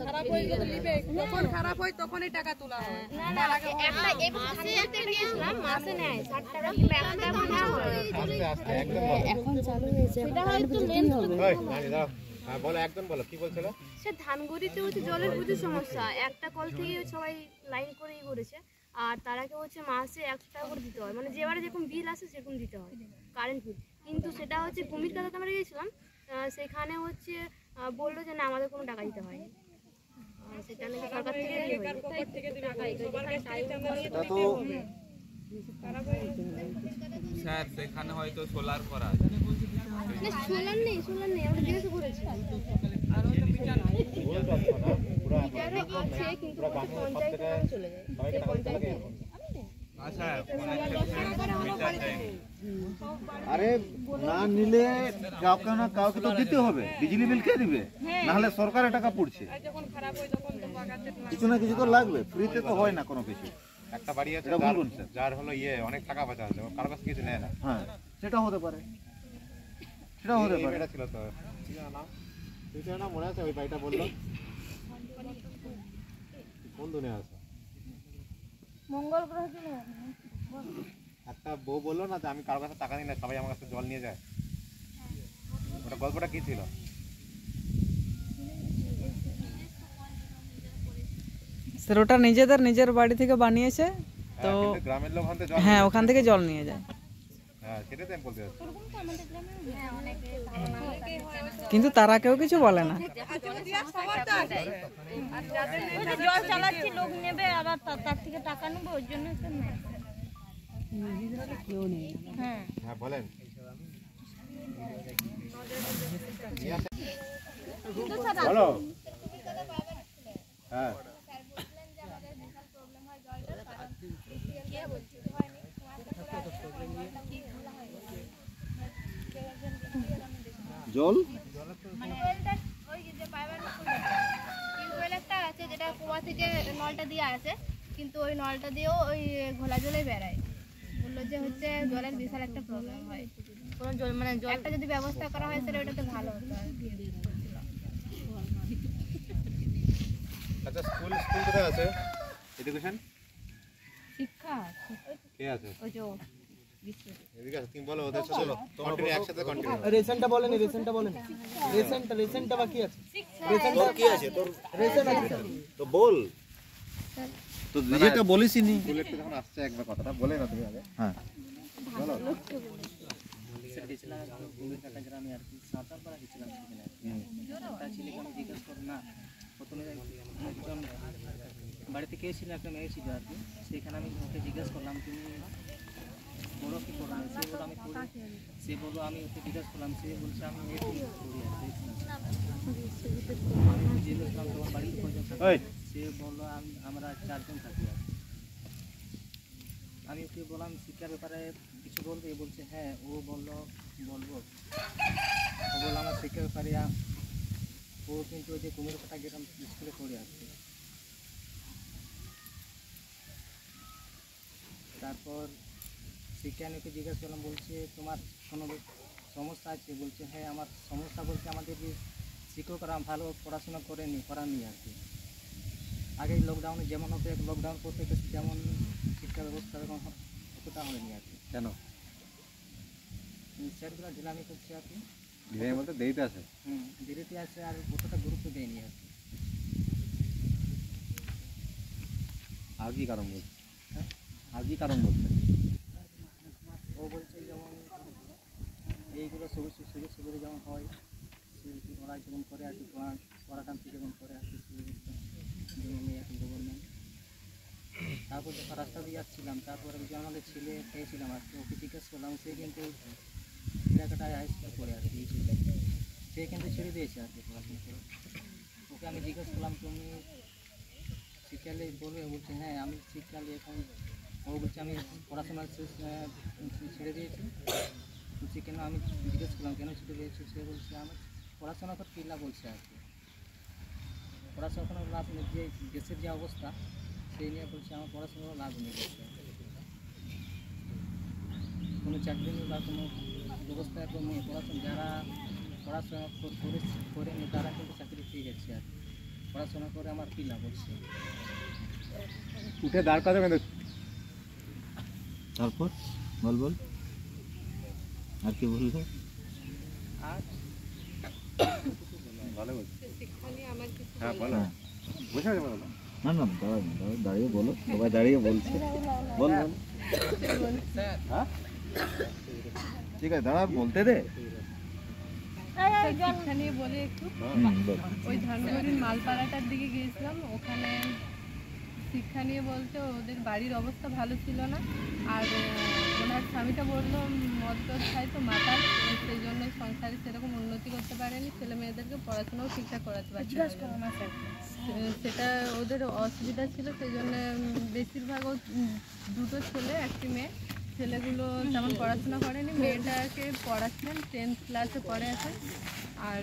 খারাপ হয়ে গেলে নিবে যখন খারাপ হয় তখনই টাকা তোলা হয়। না না একটা মাসে একটা নিয়েছিলাম মাসে নেয় 60 টাকা কিন্তু এখন তেমন হয় এখন চালু হয়েছে। সেটা হয়তো নানি দাঁড়াও। হ্যাঁ বলো একদম বলো কি বলছিল সে ধানগড়িতে হচ্ছে জলের প্রচুর সমস্যা। একটা কল থেকে সবাই লাইন করেই করেছে। আর তারাকে হচ্ছে মাসে একশো টাকা করে দিতে হয়। মানে যেবারে যেরকম বিল আসে সেরকম দিতে হয় কারেন্ট বিল কিন্তু সেটা হচ্ছে কুমির কাছাতে আমরা গিয়েছিলাম সেখানে হচ্ছে বলল যে না আমাদের কোনো টাকা দিতে হয় সেটা নাকি সরকার থেকে হয়। এটা তো স্যার সেখানে হয়তো সোলার করা আছে। আচ্ছা আরে না নিলে কাউকে না কাউকে তো দিতে হবে। বিজলি বিল কে দিবে? নাহলে সরকারের টাকা পড়ছে। কিছু না কিছু তো লাগবে। ফ্রিতে তো হয় না কোনো কিছু। একটা বাড়ি আছে যার- বলুন যার হলো ইয়ে অনেক টাকা পয়সা আছে কারও কাছে কিছু নেয় না। হ্যাঁ সেটা হতে পারে। সেটা হতে পারে। ছিল তো তো না মনে আছে? ওই বাড়িটা বলল। কোন দুনিয়া আছে? মঙ্গল গ্রহ কি একটা বউ বলল না যে আমি কারও কাছে টাকা নিই না সবাই আমার কাছে জল নিয়ে যায়। ওটা গল্পটা কি ছিল? স্যার ওটা নিজেদের নিজের বাড়ি থেকে বানিয়েছে তো হ্যাঁ, গ্রামের লোক হ্যাঁ ওখান থেকে জল নিয়ে যায়। কিন্তু তারা কেউ কিছু বলে না। জল চালাচ্ছি লোক নেবে আবার তার থেকে টাকা নেব ওই জন্য হ্যাঁ। হ্যাঁ বলেন। হ্যাঁ। জল। মানে ওই যে একটা আছে যেটা কুয়া থেকে নলটা দিয়ে আছে কিন্তু ওই নলটা দিয়েও ওই ঘোলা জলে বেড়ায়। বলল যে হচ্ছে জলের বিশাল একটা প্রবলেম হয়। কোনো জল মানে জল একটা যদি ব্যবস্থা করা হয় তাহলে ওটাতে ভালো হতো আচ্ছা স্কুল স্কুল কোথায় আছে? এডুকেশন শিক্ষা কে আছে? ওই যে রেশনটা বলেনি রেশনটা বলেনি। রেশনটা রেশনটা বাকি আছে। তোর কি আছে? তোর তো বল। তো নিজেটা বলিসই নি স্কুল একটু যখন আসছে একবার কথাটা বলে না তুমি আগে। হ্যাঁ। বলো। গেছিলাম কুমির কাটা গ্রামে আর কি সাঁতার পাড়া গেছিলাম সেখানে একটা ছেলেকে আমি জিজ্ঞেস করলাম না প্রথমে একজন বাড়িতে কে ছিল? একটা মেয়ে ছিল আর কি। সেখানে আমি ওকে জিজ্ঞেস করলাম তুমি বড় কি করলাম সে বলল আমি করি। সে বলল আমি ওকে জিজ্ঞেস করলাম সে বলছে আমি এটি করি আমি জিজ্ঞেস করলাম তোমার বাড়িতে কজন সে বলল আমি আমরা চারজন থাকি আর আমি ওকে বললাম শিক্ষার ব্যাপারে কিছু বলবে? বলছে হ্যাঁ। ও বলল বলব। ও বলল আমার শিক্ষার ব্যাপারে ও কিন্তু ওই যে কুমির কাটা গ্রাম স্কুলে পড়ে আসছে তারপর ওকে জিজ্ঞাসা করলাম বলছে তোমার কোনো সমস্যা আছে? বলছে হ্যাঁ আমার সমস্যা বলছে আমাদের যে শিক্ষকরা ভালো পড়াশোনা করেনি করানি আর কি। আগে লকডাউনে যেমন হতো লকডাউন করতে যেমন শিক্ষা ব্যবস্থা এরকম অতটা হয়নি আর কি। কেন? স্যারগুলো ঢিলামি করছে আর কি। ডিজাইন বলতে দেরিতে আছে? হুম দেরিতে আছে আর অতটা গুরুত্ব দেয়নি আর কি। আর কি কারণ বলছে হ্যাঁ? আর কি কারণ বলছে ও বলছে যেমন এইগুলো সুযোগ সুযোগ সুবিধা যেমন হয় ওরা যেমন করে আর কি পড়া- পড়াকান্তি যেমন করে আর কি যেমন এখন গভর্নমেন্ট তারপর যখন রাস্তা দিয়ে যাচ্ছিলাম, তারপর একজন আমাদের ছেলে পেয়েছিলাম আর কি, ওকে জিজ্ঞেস করলাম, সে কিন্তু এলাকাটায় হাই স্কুল আর কি। সে কিন্তু ছেড়ে দিয়েছে আর কি পড়াশোনা করে। ওকে আমি জিজ্ঞেস করলাম, তুমি শীতকালে বলবে বলছে হ্যাঁ আমি শীতকালে এখন ও বলছে, আমি পড়াশোনা ছেড়ে দিয়েছি। বলছি, কেন আমি জিজ্ঞেস করলাম, কেন ছেড়ে দিয়েছি? সে বলছে আমার পড়াশোনা করে কিল্লা বলছে আর কি। পড়াশোনা কোনো লাভ নেই, যে দেশের যে অবস্থা, সেই নিয়ে বলছে, আমার পড়াশোনার লাভ নেই। কোনো চাকরি নেই বা কোনো ব্যবস্থা এখন নেই পড়াশোনা, যারা পড়াশোনা কর- করে, করেনি, তারা কিন্তু চাকরি পেয়ে গেছে আর। পড়াশোনা করে আমার কী লাভ হচ্ছে? উঠে দাঁড় কিন্তু তারপর বল বল। আর কি বলল আর? ভালো বলছি। শিক্ষা নিয়ে আমার কিছু হ্যাঁ বলো। বুঝে গেছে না না দাঁড়িয়ে বলো। সবাই দাঁড়িয়ে বলছে। বল বল। হ্যাঁ? ঠিক আছে দাঁড়া বলতে দে। শিক্ষা নিয়ে বলি একটু। হুম, বল। ওই ধানগড়ির মালপাড়াটার দিকে গিয়েছিলাম ওখানে শিক্ষা নিয়ে বলতে ওদের বাড়ির অবস্থা ভালো ছিল না। আর ওনার স্বামীটা বলল মদ খায় তো মাতাল সেই জন্য সংসারে সেরকম উন্নতি করতে পারেনি। ছেলে মেয়েদেরকে পড়াশোনাও ঠিকঠাক করাতে পারছে সেটা ওদের অসুবিধা ছিল সেই জন্য বেশিরভাগ দুটো ছেলে একটি মেয়ে। ছেলেগুলো তেমন পড়াশোনা করেনি। মেয়েটাকে পড়াচ্ছেন টেন্থ ক্লাসে পড়ে এখন আর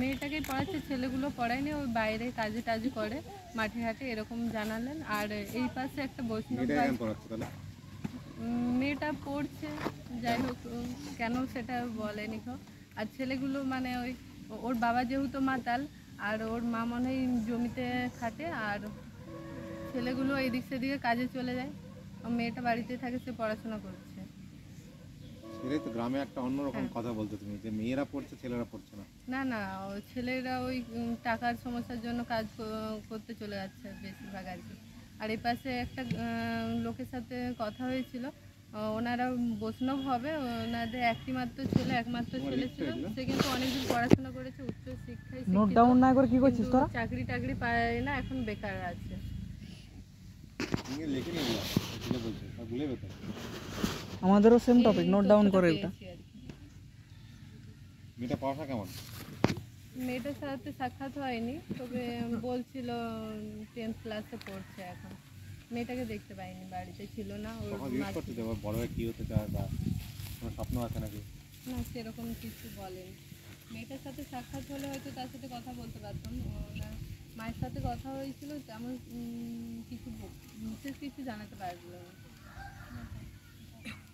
মেয়েটাকে পড়াচ্ছে ছেলেগুলো পড়ায়নি ওই বাইরে কাজে টাজে করে। মাঠে ঘাটে এরকম জানালেন। আর এই পাশে একটা বৈষ্ণব মেয়েটা পড়ছে। যাই হোক কেন সেটা বলেনি গো। আর ছেলেগুলো মানে ওই ওর বাবা যেহেতু মাতাল আর ওর মা মনে হয় জমিতে খাটে আর ছেলেগুলো এদিক সেদিকে কাজে চলে যায়। আর মেয়েটা বাড়িতে থাকে সে পড়াশোনা করছে। সেটাই তো গ্রামে একটা অন্যরকম কথা বলছো তুমি যে মেয়েরা পড়ছে ছেলেরা পড়ছে না। না না ছেলেরা ওই টাকার সমস্যার জন্য কাজ করতে চলে যাচ্ছে বেশিরভাগ আর কি। আর এই পাশে একটা লোকের সাথে কথা হয়েছিল ওনারা বৈষ্ণব হবে ওনাদের একটি মাত্র ছেলে একমাত্র ছেলে ছিল। সে কিন্তু অনেকদিন পড়াশোনা করেছে উচ্চ শিক্ষায় নোট ডাউন না করে কি করছিস তোরা? চাকরি টাকরি পায় না এখন বেকার আছে। আমাদেরও সেম টপিক নোট ডাউন করে এটা। মেয়েটা পড়াশোনা কেমন? মেয়েটার সাথে সাক্ষাৎ হয়নি তবে বলছিল টেন্থ ক্লাসে পড়ছে এখন। মেয়েটাকে দেখতে পাইনি বাড়িতে ছিল না ওর মা- করতে ওর বড় হয়ে কী হতে চায় বা কোনো স্বপ্ন আছে নাকি? না সেরকম কিছু বলেনি। মেয়েটার সাথে সাক্ষাৎ হলে হয়তো তার সাথে কথা বলতে পারতাম। ওনার মায়ের সাথে কথা হয়েছিল তেমন উম, কিছু বিশেষ কিছু জানাতে পারছিল না।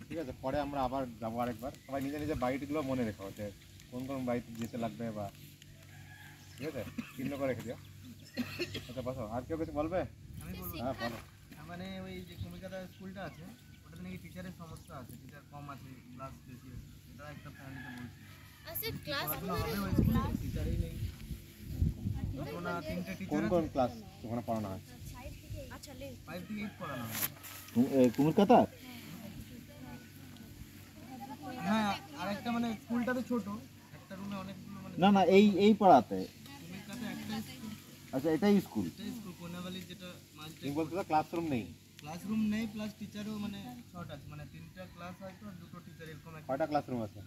ঠিক আছে পরে আমরা আবার যাব আরেকবার। সবাই নিজে নিজে বাড়িগুলো মনে রেখো যে কোন কোন বাড়িতে যেতে লাগবে বা ঠিক আছে? চিহ্ন করে রেখে দিও। আচ্ছা বসো। আর কেউ কিছু বলবে? আমি বলব। হ্যাঁ বলো। মানে ওই যে কলকাতা স্কুলটা আছে ওটাতে নাকি টিচারের সমস্যা আছে টিচার কম আছে ক্লাস বেশি আছে। এটা একটা ফ্যামিলিতে বলছে। আচ্ছা ক্লাস পড়াশোনা হবে ওই স্কুলে টিচারই নেই। ওনা তিনটে কোন টিচার কোন ক্লাস ওখানে পড়ানো হয়? আচ্ছা লে। ফাইভ থেকে এইট পড়ানো হয়। কু- এ, কুমির কাতার হ্যাঁ আর একটা মানে স্কুলটা তো ছোট একটা রুমে অনেকগুলো মানে না না এই এই পাড়াতে। কলকাতা একটা স্কুল আচ্ছা এটাই স্কুল। স্কুল যেটা মাঝে বলতে ক্লাসরুম নেই। ক্লাসরুম নেই প্লাস টিচারও মানে শর্ট আছে মানে তিনটা ক্লাস হয়তো আর দুটো টিচার এরকম একটা। কয়টা ক্লাসরুম আছে?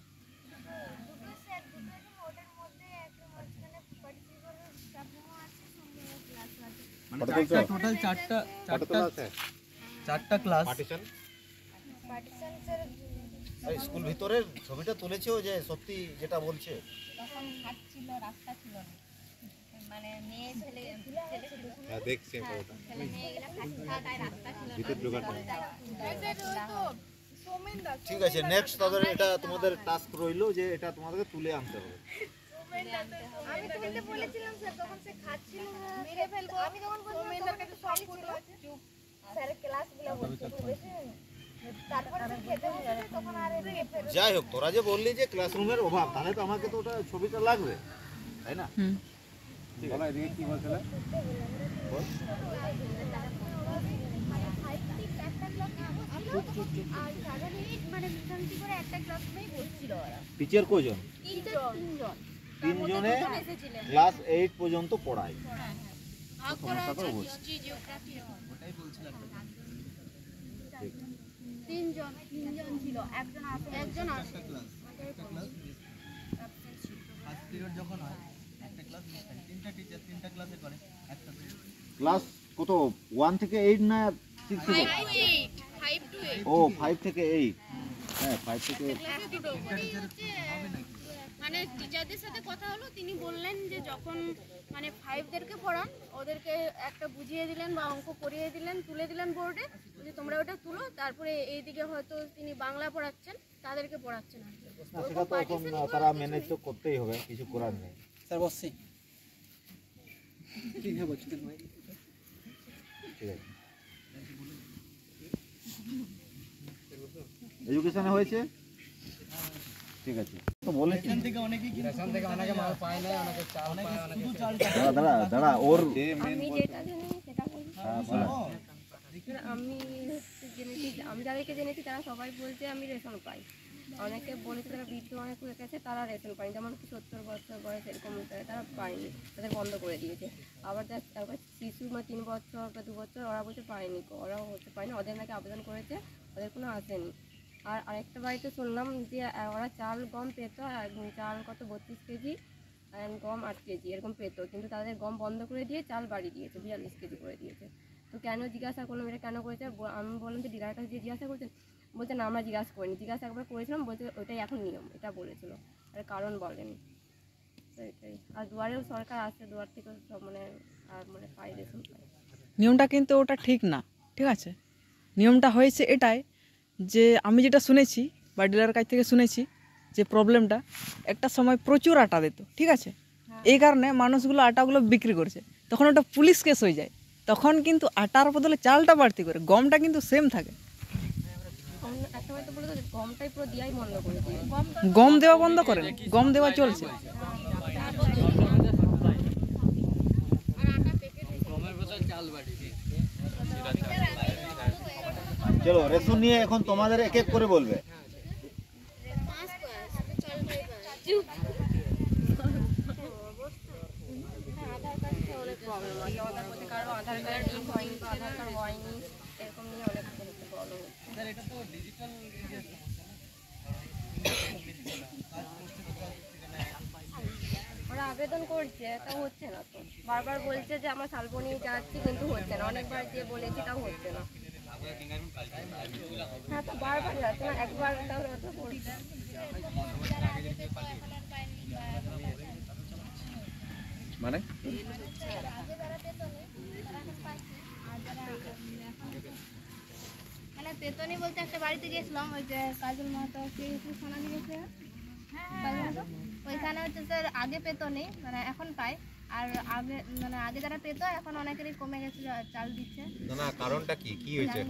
মানে চারটা টোটাল চারটা চারটা তোলা আছে? চারটা class partition partition sir school ভিতরের ছবিটা তুলেছে যে সত্যি যেটা বলছে? তখন হাট ছিল রাস্তা ছিল না। মানে মেয়ে ছেলে ছেলে ছিল। হ্যাঁ দেখছি ওটা ছেলে মেয়ে এগুলো খাচ্ছি রাস্তা ছিল ভিতর ঢোকাটা ঠিক আছে নেক্সট তাদের এটা তোমাদের টাস্ক রইল যে এটা তোমাদেরকে তুলে আনতে হবে। যাই হোক তোরা যে বললি যে ক্লাসরুমের অভাব তাহলে তো আমাকে তো ওটা ছবিটা লাগবে তাই না? বলো এদিকে কি বলছিলে মানে টিচার কজন তিনজন ক্লাস এইট পর্যন্ত পড়ায় করা তিনজন তিনজন ছিল একজন একজন আসে একটা ক্লাস কত? ওয়ান থেকে এইট না সিক্স থেকে? ফাইভ টু এইট ও ফাইভ থেকে এইট হ্যাঁ ফাইভ থেকে মানে টিচারদের সাথে কথা হলো তিনি বললেন যে যখন মানে ফাইভদেরকে পড়ান ওদেরকে একটা বুঝিয়ে দিলেন বা অঙ্ক করিয়ে দিলেন তুলে দিলেন বোর্ডে যে তোমরা ওটা তুলো তারপরে এইদিকে হয়তো তিনি বাংলা পড়াচ্ছেন তাদেরকে পড়াচ্ছেন আর না, সেটা তো তারা ম্যানেজ তো করতেই হবে কিছু করার নেই। স্যার বসছি। ঠিক আছে বলছি ঠিক আছে এডুকেশনে হয়েছে? ঠিক আছে। তো বলেছি রেশন থেকে অনেকে মাল পায় না অনেকে চাল পায় অনেকে দাঁড়া দাঁড়া দাঁড়া ওর আমি যেটা জানি সেটা বলি। হ্যাঁ, আমি জেনেছি আমি যাদেরকে জেনেছি তারা সবাই বলছে আমি রেশন পাই। অনেকে বলেছে তারা বৃদ্ধ অনেক হয়ে গেছে, তারা রেশন পায়নি। যেমন সত্তর বছর বয়স এরকম তারা পায়নি, তাদের বন্ধ করে দিয়েছে। আবার আবার শিশু বা তিন বছর বা দু বছর ওরা বলছে পায়নি, ওরাও হতে পায়নি। ওদের নাকি আবেদন করেছে, ওদের কোনো আসেনি। আর আরেকটা বাড়িতে শুনলাম যে ওরা চাল গম পেতো চাল কত, বত্রিশ কেজি গম আট কেজি, এরকম পেতো। কিন্তু তাদের গম বন্ধ করে দিয়ে চাল বাড়ি দিয়েছে, বিয়াল্লিশ কেজি করে দিয়েছে। তো কেন জিজ্ঞাসা করলাম, এটা কেন করেছে? আমি বললাম যে ডিলার কাছে যে জিজ্ঞাসা করছেন বলছে না আমরা জিজ্ঞাসা করিনি। জিজ্ঞাসা একবার করেছিলাম বলছে ওইটাই এখন নিয়ম। এটা বলেছিল। আর কারণ বলেনি। তো এটাই। আর দুয়ারেও সরকার আসছে দুয়ার থেকেও সব মানে আর মানে পাই রেশন নিয়মটা কিন্তু ওটা ঠিক না ঠিক আছে? নিয়মটা হয়েছে এটাই যে আমি যেটা শুনেছি বা ডিলার কাছ থেকে শুনেছি যে প্রবলেমটা একটা সময় প্রচুর আটা দিত ঠিক আছে? এই কারণে মানুষগুলো আটাগুলো বিক্রি করছে। তখন ওটা পুলিশ কেস হয়ে যায়। তখন কিন্তু আটার বদলে চালটা বাড়তি করে গমটা কিন্তু সেম থাকে। একটা বার তো বলে তো গমটাই পুরো দিয়াই বন্ধ করে দিয়ে গম দেওয়া বন্ধ করেন? গম দেওয়া চলছে। চলো রেশন নিয়ে এখন তোমাদের এক এক করে বলবে। হ্যাঁ আধার কার্ড নিয়ে অনেক প্রবলেম আছে। আধার কার্ডে কারও আধার কার্ড লিঙ্ক হয়নি আধার কার্ড হয়নি। ওরা আবেদন করছে তাও হচ্ছে না তো। বারবার বলছে যে আমরা শালবনি যাচ্ছি কিন্তু হচ্ছে না। অনেকবার যে বলেছি তাও হচ্ছে না। হ্যাঁ তো বারবার যাচ্ছে না? একবার তাহলে তো মানে মানে পেতনি বলতে একটা বাড়িতে গেছিলাম ওই যে কাজল মাহাতো কি শোনা? ওইখানে হচ্ছে স্যার আগে পেতো নেই মানে এখন পায়। আর আগে মানে আগে যারা পেতো এখন অনেকেরই কমে গেছিল চাল দিচ্ছে। না না কারণটা কি? কি হয়েছে?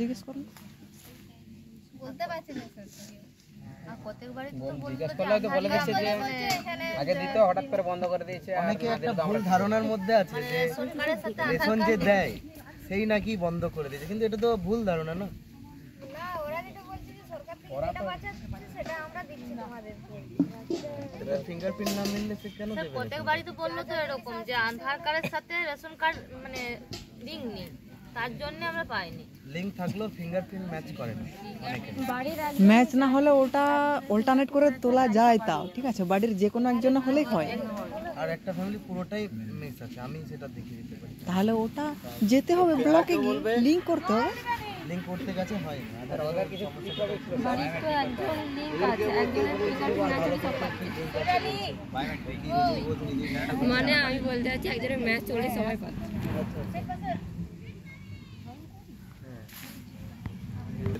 জিজ্ঞেস করুন। বলতে পারছি না স্যার আগে দিত হঠাৎ করে বন্ধ করে দিয়েছে আর অনেকে একটা ভুল ধারণার মধ্যে আছে যে সরকারের সাথে আধার রেশন যে দেয় সেই নাকি বন্ধ করে দিয়েছে। কিন্তু এটা তো ভুল ধারণা না? না ওরা যেটা বলছে যে সরকার থেকে যেটা বাঁচাচ্ছে সেটা আমরা দিচ্ছি তোমাদেরকে। ফিঙ্গারপ্রিন্ট না মিললে সে কেন দেবে প্রত্যেক বাড়িতে বলল তো এরকম যে আধার কার্ডের সাথে রেশন কার্ড মানে লিঙ্ক নেই। তার জন্য আমরা পাইনি। লিংক ফিঙ্গারপ্রিন্ট ম্যাচ করে না বাড়ির ম্যাচ না হলে ওটা অল্টারনেট করে তোলা যায় তাও ঠিক আছে? বাড়ির যে কোনো একজন হলেই হয়। আর একটা ফ্যামিলি পুরোটাই মিস আছে। আমি সেটা দেখিয়ে দিতে পারি। তাহলে ওটা যেতে হবে ব্লকে গিয়ে লিঙ্ক করতে হবে। লিংক করতে গেছে? হয় কিছু কি বাড়ির তো একজন লিঙ্ক আছে একজনের ফিঙ্গারপ্রিন্ট আছে সব পাচ্ছে মানে আমি বলতে চাচ্ছি একজনের ম্যাচ চলে সবাই পাচ্ছে।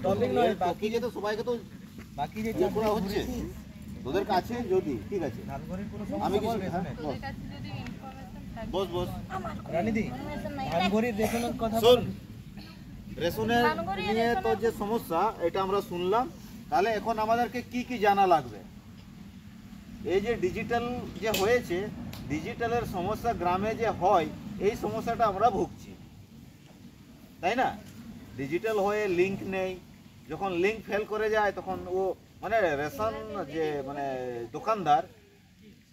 টপিক নয় বাকি যে তো সবাইকে তো বাকি যে ইয়ে করা হচ্ছে তোদের কাছে যদি ঠিক আছে। আমি কিছু হ্যাঁ? বস বস। রানীদি ধানগড়ির রেশনের কথা শোন রেশনের নিয়ে তো যে সমস্যা এটা আমরা শুনলাম। তাহলে এখন আমাদেরকে কি কি জানা লাগবে? এই যে ডিজিটাল যে হয়েছে ডিজিটালের সমস্যা গ্রামে যে হয় এই সমস্যাটা আমরা ভুগছি। তাই না? ডিজিটাল হয়ে লিংক নেই। যখন লিংক ফেল করে যায় তখন ও মানে রেশন যে মানে দোকানদার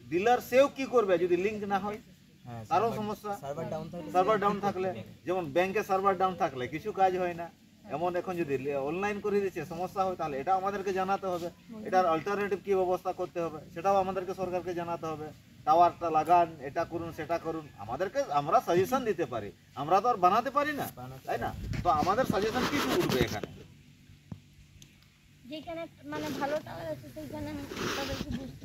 ডিলার সেও কি করবে যদি লিংক না হ্যাঁ? তারও সমস্যা। সার্ভার ডাউন থাকলে যেমন ব্যাংকে সার্ভার ডাউন থাকলে কিছু কাজ হয় না। এমন এখন যদি অনলাইন করে দিচ্ছে সমস্যা হয় তাহলে এটা আমাদেরকে জানাতে হবে। এটার অল্টারনেটিভ কি ব্যবস্থা করতে হবে সেটাও আমাদেরকে সরকারকে জানাতে হবে। টাওয়ারটা লাগান এটা করুন সেটা করুন। আমাদেরকে আমরা সাজেশন দিতে পারি। আমরা তো আর বানাতে পারি না তাই না? তো আমাদের সাজেশন কি উঠবে এখানে? যেখানে মানে ভালো টাওয়ার আছে সেইখানে তাদেরকে বুঝতে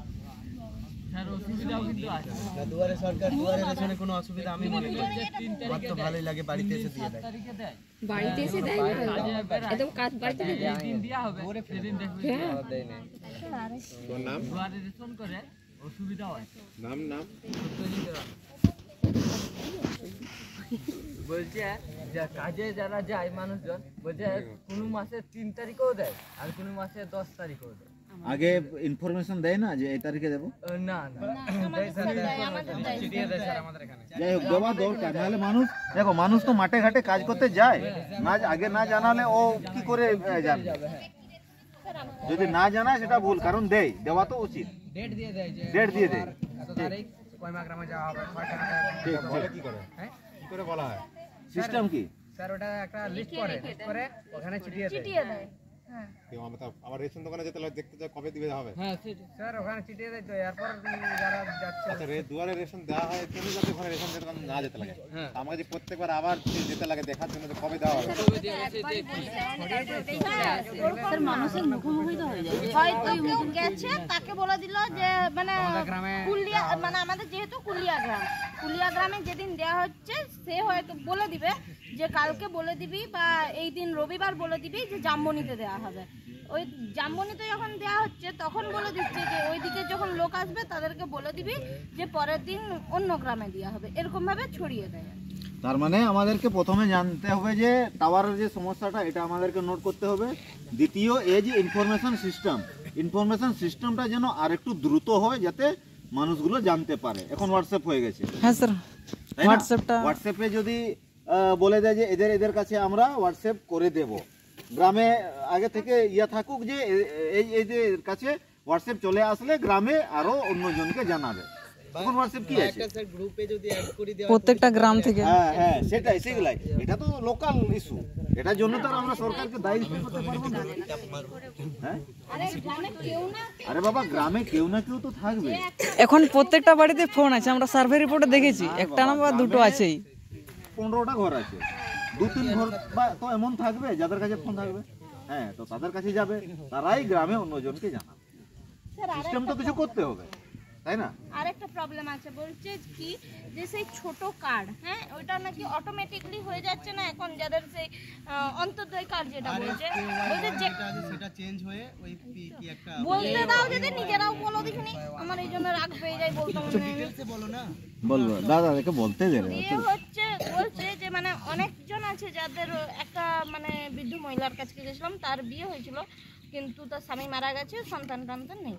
দুয়ারে সরকার দুয়ারে রেশনে কোনো অসুবিধা আমি মনে করি আমার তো ভালোই লাগে বাড়িতে এসে দিয়ে দেয়। বাড়িতে এসে দেয় একদম কাজ বাড়িতে দিয়ে দেয়। যেদিন দেওয়া হবে সেদিন দেখবে তোর নাম? দুয়ারে রেশন করে অসুবিধা হয় নাম নাম? বলছে যে কাজে যারা যায় মানুষজন বলছে কোনো মাসে তিন তারিখেও দেয় আর কোনো মাসে দশ তারিখেও দেয়। আগে ইনফরমেশন দেয় না যে এই তারিখে দেবো ও, না না চিঠিয়ে দেয় স্যার আমাদের এখানে যাই হোক দেওয়া দরকার নাহলে মানুষ দেখো মানুষ তো মাঠে ঘাটে কাজ করতে যায় না আগে না জানালে ও কি করে আহ, জানবে যদি না জানায় সেটা ভুল। কারণ দেয় দেওয়া তো উচিত। ডেট দিয়ে দেয় যে ডেট দিয়ে দেয়। এত তারিখ কয়মা গ্রামে যাওয়া হবে ছয়টা ঠিক বলে ঠিক। কি করে? হ্যাঁ কি করে বলা হয়? সিস্টেম কি? স্যার ওটা একটা লিস্ট করে list করে ওখানে চিঠিয়ে দেয়। চিঠিয়ে দেয়। হ্যাঁ কেউ আমরা তো আবার রেশন দোকানে যেতে লাগে দেখতে যায় কবে দিবে হবে। হ্যাঁ স্যার ওখানে চিঠিয়ে দেয় তো এরপর যারা যাচ্ছে। আচ্ছা রে দুয়ারে রেশন দেওয়া হয় তুমি যাতে ওখানে রেশন দোকান না যেতে লাগে? হ্যাঁ। আমাকে যে প্রত্যেকবার আবার যেতে লাগে দেখার জন্য যে কবে দেওয়া হবে? স্যার মানুষের মুখোমুখি তো হয়ে যায় হয়তো কেউ গেছে তাকে বলে দিল যে মানে কুলিয়া মানে আমাদের যেহেতু কুলিয়া গ্রাম কুলিয়া গ্রামে যেদিন দেওয়া হচ্ছে সে হয়তো বলে দিবে যে কালকে বলে দিবি বা এই দিন রবিবার বলে দিবি যে জাম্বনিতে দেওয়া হবে ওই জাম্বনিতে যখন দেওয়া হচ্ছে তখন বলে দিচ্ছে যে ওইদিকে যখন লোক আসবে তাদেরকে বলে দিবি যে পরের দিন অন্য গ্রামে দেওয়া হবে। এরকম ভাবে ছড়িয়ে দেয় তার মানে আমাদেরকে প্রথমে জানতে হবে যে টাওয়ারের যে সমস্যাটা এটা আমাদেরকে নোট করতে হবে। দ্বিতীয় এই যে ইনফরমেশন সিস্টেম ইনফরমেশন সিস্টেমটা যেন আর একটু দ্রুত হয় যাতে মানুষগুলো জানতে পারে। এখন হোয়াটসঅ্যাপ হয়ে গেছে। হ্যাঁ স্যার হোয়াটসঅ্যাপটা হোয়াটসঅ্যাপে যদি আহ, বলে দেয় যে এদের এদের কাছে আমরা হোয়াটসঅ্যাপ করে দেব। গ্রামে আগে থেকে ইয়া থাকুক যে এই এই যে কাছে হোয়াটসঅ্যাপ চলে আসলে গ্রামে আরও অন্যজনকে জানাবে। এখন হোয়াটসঅ্যাপ কি আছে? গ্রুপে যদি অ্যাড করে দেওয়া প্রত্যেকটা গ্রাম থেকে। হ্যাঁ হ্যাঁ সেটাই সেগুলাই। এটা তো লোকাল ইস্যু এটার জন্য তো আর আমরা সরকারকে দায়ী করতে পারব না। হ্যাঁ? আরে গ্রামে কেউ না আরে বাবা গ্রামে কেউ না কেউ তো থাকবে। এখন প্রত্যেকটা বাড়িতে ফোন আছে আমরা সার্ভে রিপোর্টে দেখেছি। একটা না বা দুটো আছেই। পনেরোটা ঘর আছে। দু তিন ঘর বা তো এমন থাকবে যাদের কাছে ফোন থাকবে। হ্যাঁ তো তাদের কাছে যাবে তারাই গ্রামে অন্যজনকে জানাবে। সিস্টেম তো কিছু করতে হবে। তাই না? আরেকটা প্রবলেম আছে বলছে কি যে সেই ছোট কার্ড হ্যাঁ ওইটা নাকি অটোমেটিকলি হয়ে যাচ্ছে না এখন যাদের সেই অন্তর্দয় কার্ড যেটা বলছে। বলছে যে সেটা চেঞ্জ হয়ে ওই কি- কি একটা বলতে দাও যদি নিজেরাও বলো দেখিনি আমার এই জন্য রাগ পেয়ে যায় বলতাম না। ডিটেলসে বলো না। বলব দাদা দেখে বলতে দে। হচ্ছে বলছে যে মানে অনেকজন আছে যাদের একটা মানে বৃদ্ধ মহিলার কাছে গেছিলাম তার বিয়ে হয়েছিল কিন্তু তার স্বামী মারা গেছে সন্তান টন্তান নেই।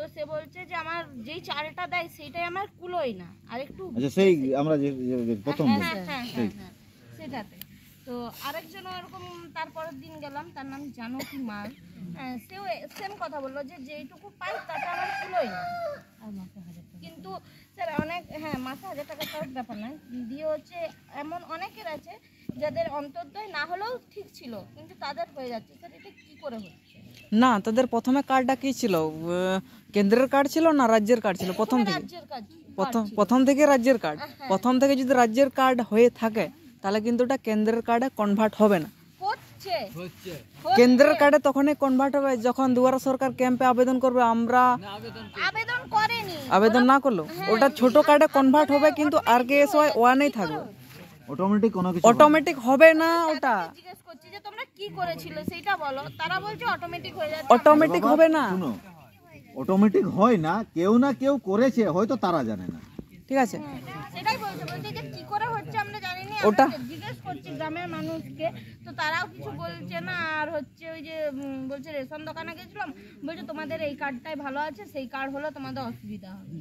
তো সে বলছে যে আমার যেই চালটা দেয় সেইটাই আমার কুলোই না আর একটু আচ্ছা সেই আমরা যে প্রথম হ্যাঁ হ্যাঁ হ্যাঁ হ্যাঁ সেটাতে। তো আরেকজন এরকম তারপরের দিন গেলাম তার নাম জানকী মাল হ্যাঁ, সেও সেম কথা বলল যে যেইটুকু পাই তাতে আমার কুলোই না। কিন্তু স্যার অনেক হ্যাঁ মাসে হাজার টাকা তার ব্যাপার নয়। দিয়ে হচ্ছে এমন অনেকের আছে যাদের অন্তর্দয় না হলেও ঠিক ছিল কিন্তু তাদের হয়ে যাচ্ছে। স্যার এটা কি করে হচ্ছে? না তাদের প্রথমে কার্ডটা কি ছিল? কেন্দ্রের কার্ড ছিল না রাজ্যের কার্ড ছিল? প্রথম থেকে? প্রথম প্রথম থেকে রাজ্যের কার্ড প্রথম থেকে যদি রাজ্যের কার্ড হয়ে থাকে তাহলে কিন্তু ওটা কেন্দ্রের কার্ডে কনভার্ট হবে না। হচ্ছে। হচ্ছে। কেন্দ্রের কার্ডে তখনই কনভার্ট হবে যখন দুয়ারা সরকার ক্যাম্পে আবেদন করবে আমরা আবেদন করেনি। আবেদন না করল? ওটা ছোট কার্ডে কনভার্ট হবে কিন্তু আর কে এস ওয়াই ওয়ানেই থাকবে। অটোমেটিক কোনো কিছু অটোমেটিক হবে না ওটা। জিজ্ঞেস করছি যে তোমরা কি করেছিলে? সেইটা বলো। তারা বলছে অটোমেটিক হয়ে যাচ্ছে। অটোমেটিক হবে না। শুনো। অটোমেটিক হয় না কেউ না কেউ করেছে হয়তো তারা জানে না। ঠিক আছে। সেটাই বলছে বলছে যে কি করে হচ্ছে আমরা জানি না। ওটা- জিজ্ঞেস করছি গ্রামের মানুষকে তো তারাও কিছু বলছে না আর হচ্ছে ওই যে বলছে রেশন দোকানে গেছিলাম বলছে তোমাদের এই কার্ডটাই ভালো আছে সেই কার্ড হলে তোমাদের অসুবিধা হবে।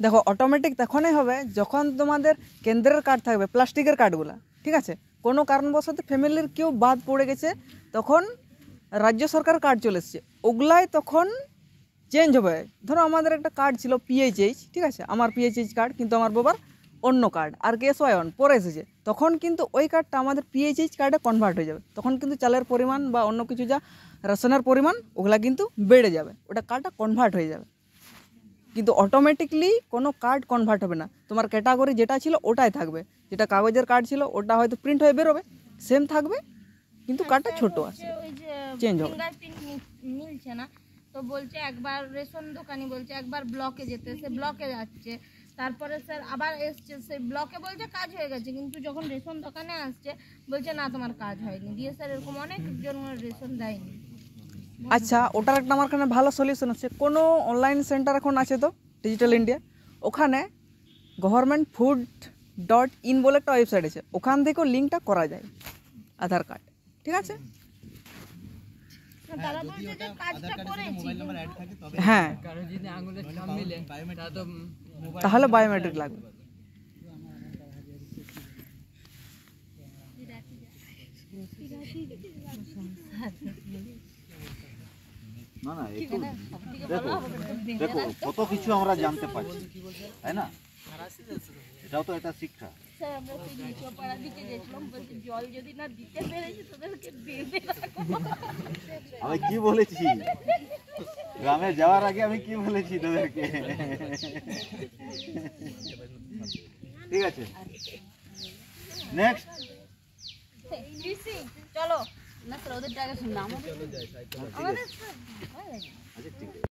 দেখো অটোমেটিক তখনই হবে যখন তোমাদের কেন্দ্রের কার্ড থাকবে প্লাস্টিকের কার্ডগুলা ঠিক আছে? কোনো কারণবশত ফ্যামিলির কেউ বাদ পড়ে গেছে তখন রাজ্য সরকার কার্ড চলে এসছে। ওগুলাই তখন চেঞ্জ হবে। ধরো আমাদের একটা কার্ড ছিল পিএইচএইচ ঠিক আছে? আমার পিএইচএইচ কার্ড কিন্তু আমার বাবার অন্য কার্ড আর কেস ওয়াই ওয়ান পরে এসেছে। তখন কিন্তু ওই কার্ডটা আমাদের পিএইচএইচ কার্ডে কনভার্ট হয়ে যাবে। তখন কিন্তু চালের পরিমাণ বা অন্য কিছু যা রেশনের পরিমাণ ওগুলা কিন্তু বেড়ে যাবে। ওটা কার্ডটা কনভার্ট হয়ে যাবে। কিন্তু অটোমেটিকলি কোনো কার্ড কনভার্ট হবে না। তোমার ক্যাটাগরি যেটা ছিল ওটাই থাকবে। যেটা কাগজের কার্ড ছিল ওটা হয়তো প্রিন্ট হয়ে বেরোবে। সেম থাকবে কিন্তু কার্ডটা ছোট আছে চেঞ্জ হবে। তো বলছে একবার রেশন দোকানি বলছে একবার ব্লকে যেতে, সে ব্লকে যাচ্ছে। তারপরে স্যার আবার এসছে, সে ব্লকে বলছে কাজ হয়ে গেছে, কিন্তু যখন রেশন দোকানে আসছে, বলছে না, তোমার কাজ হয়নি। দিয়ে স্যার এরকম অনেকজন রেশন দেয়নি। আচ্ছা ওটার একটা আমার এখানে ভালো সলিউশন আছে। কোনো অনলাইন সেন্টার এখন আছে তো ডিজিটাল ইন্ডিয়া ওখানে গভর্নমেন্ট ফুড ডট ইন বলে একটা ওয়েবসাইট আছে। ওখান থেকেও লিঙ্কটা করা যায়, আধার কার্ড ঠিক আছে তারা বলছে যে কাজটা করেছি হ্যাঁ কারও যদি আঙুলের ছাপ মিলে তা তো তাহলে বায়োমেট্রিক লাগবে। না না একটু দেখো দেখো কত কিছু আমরা জানতে পারছি তাই না? এটাও তো একটা শিক্ষা। স্যার আমরা সেই নিচু পাড়ার দিকে গেছিলাম বলছে জল যদি না দিতে পেরেছি তোদেরকে বেঁধে রাখব আমি কি বলেছি? গ্রামে যাওয়ার আগে আমি কি বলেছি তোদেরকে ঠিক আছে। নেক্সট চলো। না স্যার ওদের জায়গা শুনলাম আমাদের আচ্ছা ঠিক আছে।